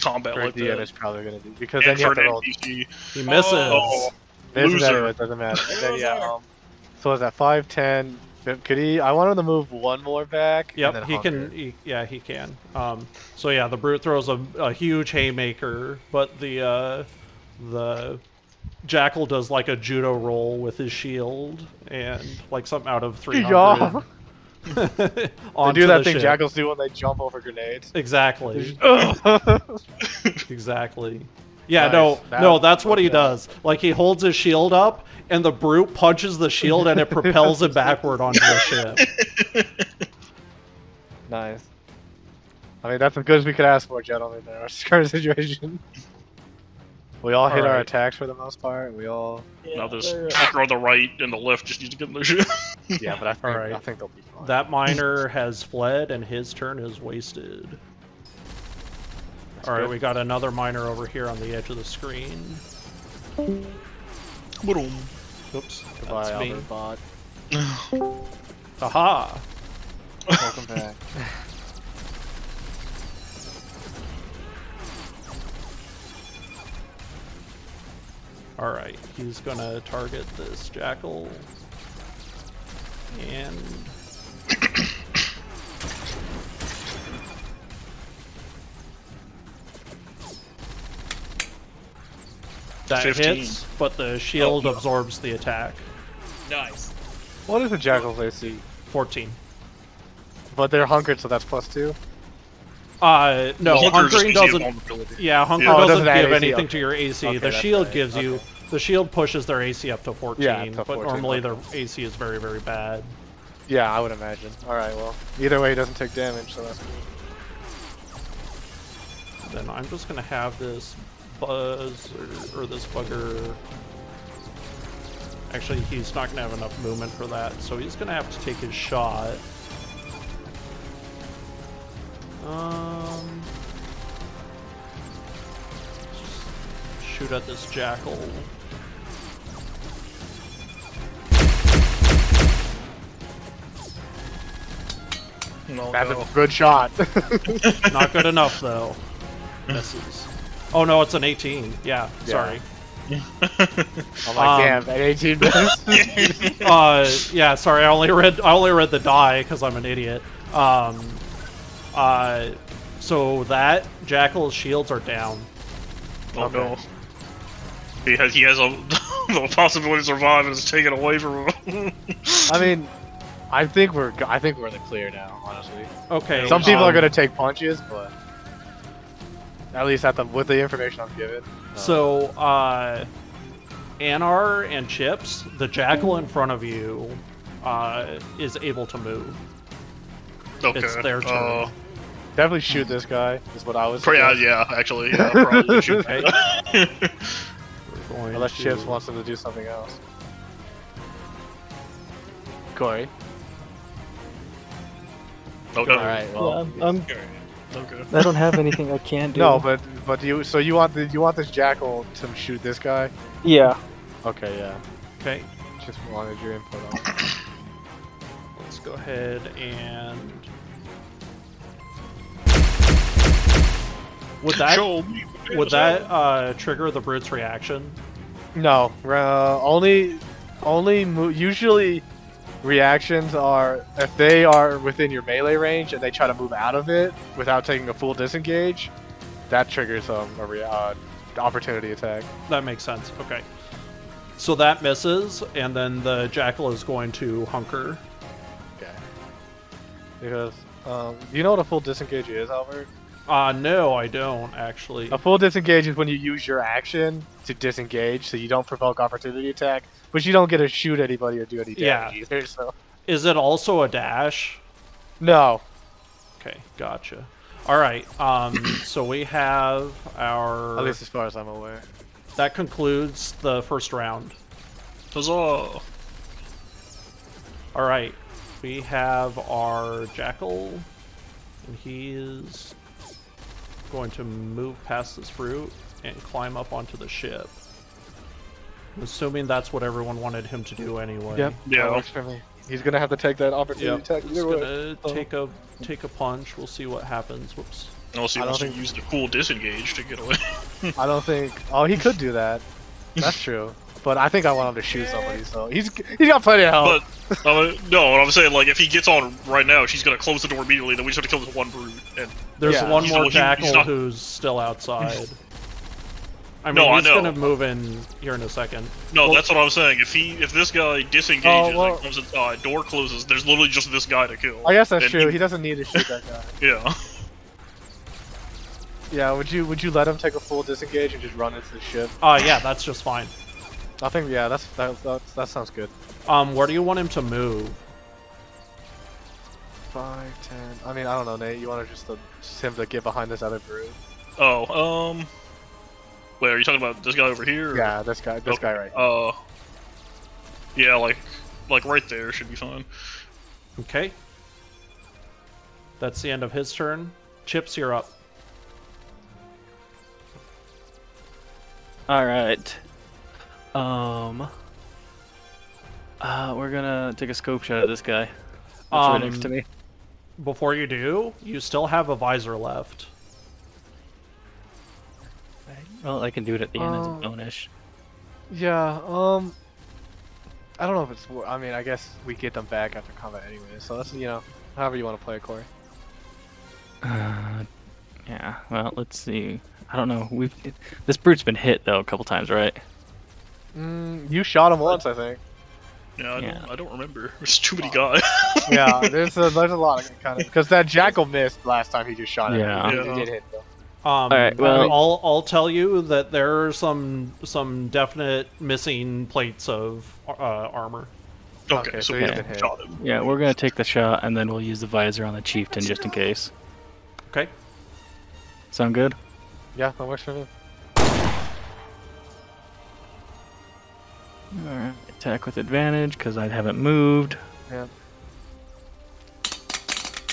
combat for the DM is probably gonna do because then you have to roll. NPC. He misses. Oh, loser. Anyway, it doesn't matter. then, yeah, um, so is that five ten. Could he? I want him to move one more back. Yep, he can. He, yeah, he can. Um, so yeah, the brute throws a, a huge haymaker, but the uh, the jackal does like a judo roll with his shield and like something out of three hundred. [laughs] [laughs] They do that thing ship. jackals do when they jump over grenades. Exactly. [laughs] Exactly. Yeah, Nice. no, That- no, that's what he does. Like he holds his shield up, and the brute punches the shield, and it [laughs] propels it backward onto the ship. [laughs] nice. I mean, that's as good as we could ask for, gentlemen, [laughs] in our current situation. We all hit our attacks for the most part. We all, now this fucker on the right and the left just need to get in their shit. yeah, but I think Alright. I think they'll be fine. That minor has fled, and his turn is wasted. All right, good. we got another minor over here on the edge of the screen. Boom. Oops, Goodbye, that's me. Bot. [laughs] Haha. Welcome back. [laughs] Alright, he's gonna target this jackal. And. That 15. hits, but the shield Oh. absorbs the attack. Nice. What is a Jackal's AC? 14. But they're hunkered, so that's plus two. Uh, no, The hunter just hunkering gives you a doesn't. Yeah, hunker Yeah. Oh, doesn't doesn't give AC, anything okay. to your AC. Okay, the shield right, gives you. The shield pushes their AC up to 14, Yeah, to but normally okay. their AC is very, very bad. Yeah, I would imagine. Alright, well. Either way, he doesn't take damage, so that's good. Then I'm just gonna have this buzz or, or this bugger. Actually, he's not gonna have enough movement for that, so he's gonna have to take his shot. Um, shoot at this jackal. No, That's no. a good shot. [laughs] Not good [laughs] enough though. Misses. Oh no, it's an 18. Yeah, Yeah. sorry. [laughs] I'm like, Um, damn, at 18 minutes. [laughs] [laughs] uh, yeah, sorry. I only read I only read the die because I'm an idiot. Um, uh, so that jackal's shields are down. Oh Okay. no. He has he has a the possibility to survive and it's taken away from him. I mean, I think we're I think we're in the clear now, honestly. Okay. Some people are um, gonna take punches, but at least at the with the information I'm given. uh, So, uh, Anar and Chips, the jackal in front of you, uh, is able to move. okay. It's their turn. Uh, definitely shoot this guy. Is what I was. pro- yeah, yeah, actually, yeah, probably should. Okay. [laughs] Going Unless to- Chips wants him to do something else. Corey. okay. All right. Well, I'm, I'm, Okay. I don't have anything I [laughs] can do. no, but but you so you want the you want this jackal to shoot this guy? yeah. Okay, yeah. Okay. Just wanted your input on. it. [coughs] Let's go ahead and. Would that Show would that uh, trigger the brute's reaction? No, uh, only only mo- usually reactions are if they are within your melee range and they try to move out of it without taking a full disengage, that triggers um, a rea- uh, opportunity attack. That makes sense. Okay. So that misses, and then the jackal is going to hunker. Okay. Because um, you know what a full disengage is, Albert? Uh, no, I don't actually. A full disengage is when you use your action to disengage, so you don't provoke opportunity attack, but you don't get to shoot anybody or do any damage Yeah. either. [laughs] So Is it also a dash? no, Okay, gotcha. All right. Um, [coughs] so we have our. at least as far as I'm aware. that concludes the first round. Huzzah! All right. We have our jackal, and he is going to move past this brute and climb up onto the ship. I'm assuming that's what everyone wanted him to do anyway. Yep. Yeah. that works for me. He's gonna have to take that opportunity Yep. attack He's gonna Oh. take a take a punch. We'll see what happens. Whoops. Unless he I don't wants to think- use the cool disengage to get away. I don't think. Oh, he could do that. [laughs] That's true. But I think I want him to shoot somebody. So he's he's got plenty of help. But uh, no, what I'm saying, like, if he gets on right now, she's gonna close the door immediately. Then we just have to kill this one brute. And There's Yeah. one He's more the- he- jackal not- who's still outside. [laughs] I mean, No, I he's know. gonna move in here in a second. no, Well- that's what I'm saying. If he, if this guy disengages Oh, well- and comes inside, door closes. There's literally just this guy to kill. I guess that's And true. he- He doesn't need to shoot that guy. [laughs] yeah. Yeah. Would you would you let him take a full disengage and just run into the ship? Uh, yeah, that's just fine. I think yeah. That's that that, that sounds good. Um, where do you want him to move? Five, ten. I mean, I don't know, Nate. You want to just, uh, just him to get behind this other brute? Oh, um. Wait, are you talking about this guy over here? or- Yeah, this guy. This guy right. Uh. Yeah, like, like right there should be fine. Okay. That's the end of his turn. Chips, you're up. All right. Um. Uh, we're gonna take a scope shot at this guy. That's right next to Um, me. Before you do, you still have a visor left. Well, I can do it at the end as a bonus. Yeah. Um. I don't know if it's. wor- I mean, I guess we get them back after combat anyway. So that's you know, however you want to play it, Corey. Uh, yeah. Well, let's see. I don't know. We've this brute's been hit though a couple times, right? Mm, you shot him once, I think. Yeah, I, Yeah. Don't, I don't remember. [laughs] There's too many guys. [laughs] Yeah, [laughs] there's a, there's a lot of kind of because that jackal missed last time he just shot it. Yeah. He, Yeah. he did hit though. Um, Alright, well- I'll I'll tell you that there are some some definite missing plates of uh, armor. okay, Okay, so so we he's been hit. shot him. Yeah, we're gonna take the shot and then we'll use the visor on the chieftain just in case. Okay. Sound good? Yeah, that works for me. Alright. Attack with advantage because I haven't moved. Yep.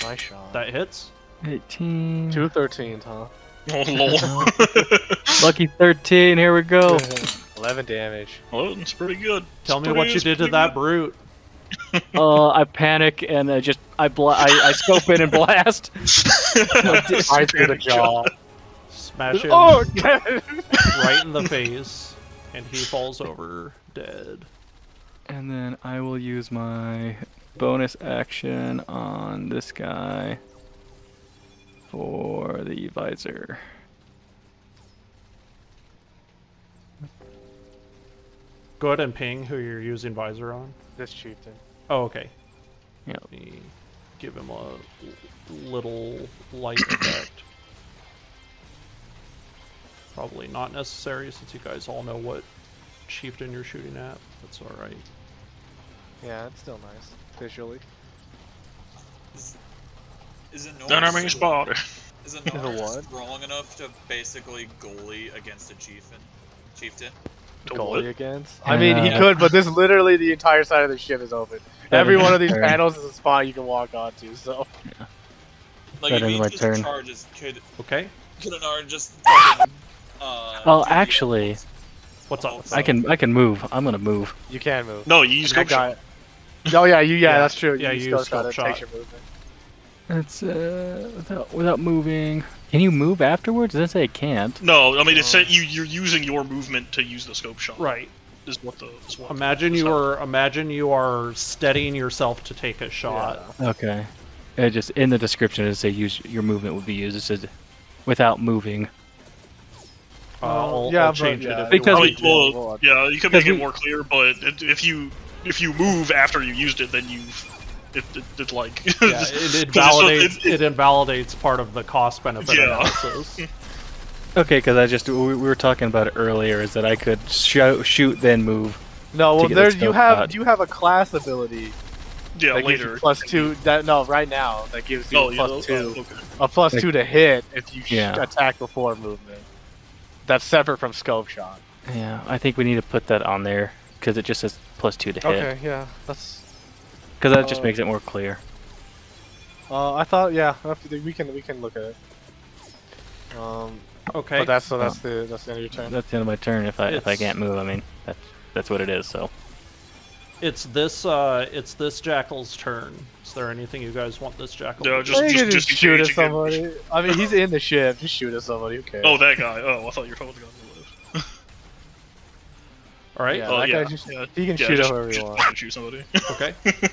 Nice shot. That hits. 18. Two 13s, [laughs] huh? Oh lol. [laughs] Lucky 13. Here we go. [laughs] 11 damage. well, it's pretty good. Tell It's me pretty- what you did to pretty that brute. uh, I panic and I just I bla- I, I scope in and blast. Right through the jaw. Smash him oh, right in the face, and he falls over dead. And then I will use my bonus action on this guy for the visor. Go ahead and ping who you're using visor on. this chieftain. Oh, okay. Yep. Let me give him a little light effect. Probably not necessary since you guys all know what chieftain you're shooting at. That's alright. Yeah, it's still nice visually. Is, is it no Dynamic spotter. Is it Is no it what? strong enough to basically goalie against a chieftain? Chieftain? Goalie what? against. I mean, he could, but this literally the entire side of the ship is open. [laughs] Every one of these turn. panels is a spot you can walk onto. So Like That if my just turn. charges, could Okay? could Anar just fucking, uh, Well, take the- actually, What's up? I can I can move. I'm gonna move. you can move. No, you use That scope shot. Oh yeah, you yeah, Yeah. that's true. Yeah, use you use scope shot, scope that takes your movement. It's uh without without moving. Can you move afterwards? It doesn't say it can't. No, I mean it said you you're using your movement to use the scope shot. Right. Is what the is what Imagine the- you are imagine you are steadying yourself to take a shot. Okay. It just in the description it says use your movement would be used. It says without moving. Uh, I'll, yeah, I'll change yeah, it. If Because I you Well, well, yeah, you could Because make it more clear, but if you if you move after you used it, then you it, it, it like [laughs] yeah, it, it [laughs] 'cause it's- invalidates it- it invalidates part of the cost benefit Yeah. analysis. [laughs] Okay, because I just we we were talking about it earlier. Is that I could shoot, shoot then move. No, well, get the there's you have shot. you have a class ability yeah that gives you later. plus two. That no, right now that gives you Oh a yeah, plus oh, two, okay. a plus Like- two to hit if you Yeah. attack before movement. That's separate from scope shot. Yeah, I think we need to put that on there because it just says plus two to hit. Okay, yeah, that's. Because that just Uh, makes it more clear. Uh, I thought, yeah, we can we can look at it. Um, Okay. but that's so that's the that's the end of your turn. That's the end of my turn. If I if I can't move, I mean that's that's what it is. So It's this uh it's this jackal's turn. Is there anything you guys want this jackal? Yeah, to do? just- I think you just just shoot at engage again. somebody. I mean, he's in the ship. Just shoot at somebody. Okay. Oh, that guy. Oh, I thought you were talking about the guy on the left. All right. Yeah. Oh, that yeah, guy just- yeah, he can yeah, shoot just, whoever he wants. Shoot somebody. Okay. [laughs]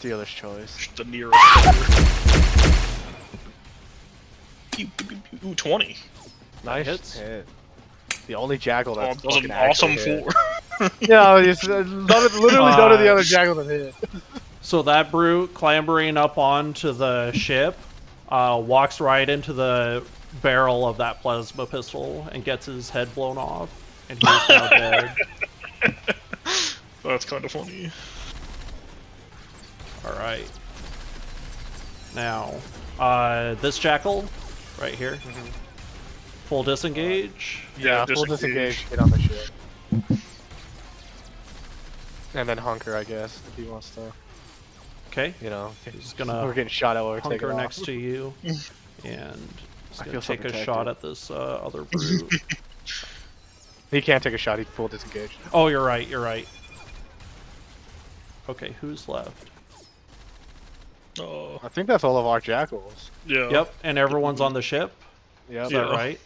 Dealer's choice. Just the nearest. Pew, pew, pew, pew. Ooh, 20. Nice hits. hit. The only jackal Oh, that's that was an awesome actually hit. four. [laughs] [laughs] Yeah, it's, uh, none of, literally none of the other jackals have hit. [laughs] So that brute clambering up onto the ship uh, walks right into the barrel of that plasma pistol and gets his head blown off, and he's now [laughs] dead. That's kind of funny. All right. Now, uh, this jackal, right here, full disengage. Yeah, full disengage. Get on the ship. And then hunker, I guess, if he wants to. Okay, You know, he's gonna we're getting shot at we're taking hunker off. next to you, [laughs] and he's I gonna feel so take a shot at this uh, other [laughs] brute. He can't take a shot. He's full disengaged. oh, you're right. You're right. Okay, who's left? Oh, I think that's all of our jackals. yeah. Yep, and everyone's on the ship. Yep. Is that right?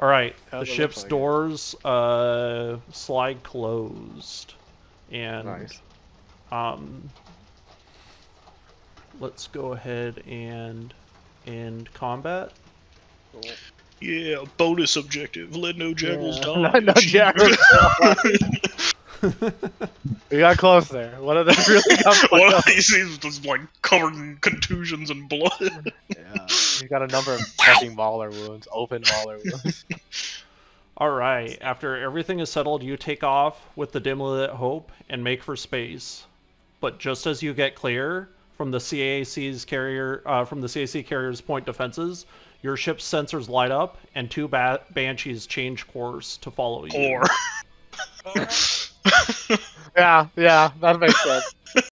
All right, How's the ship's like doors uh, slide closed, and Nice. um, let's go ahead and end combat. Yeah, bonus objective. Let no jackals Yeah. [laughs] die. No- no jackals [laughs] We got close there. One of them [laughs] really got One of these is just like covered in contusions and blood. Yeah. He's got a number of fucking mauler wounds, open mauler wounds. All right, after everything is settled, you take off with the dimly lit Hope and make for space. But just as you get clear from the CAC's carrier, uh, from the CAC carrier's point defenses, your ship's sensors light up, and two ba- banshees change course to follow you. Or [laughs] yeah, yeah, that makes sense. [laughs]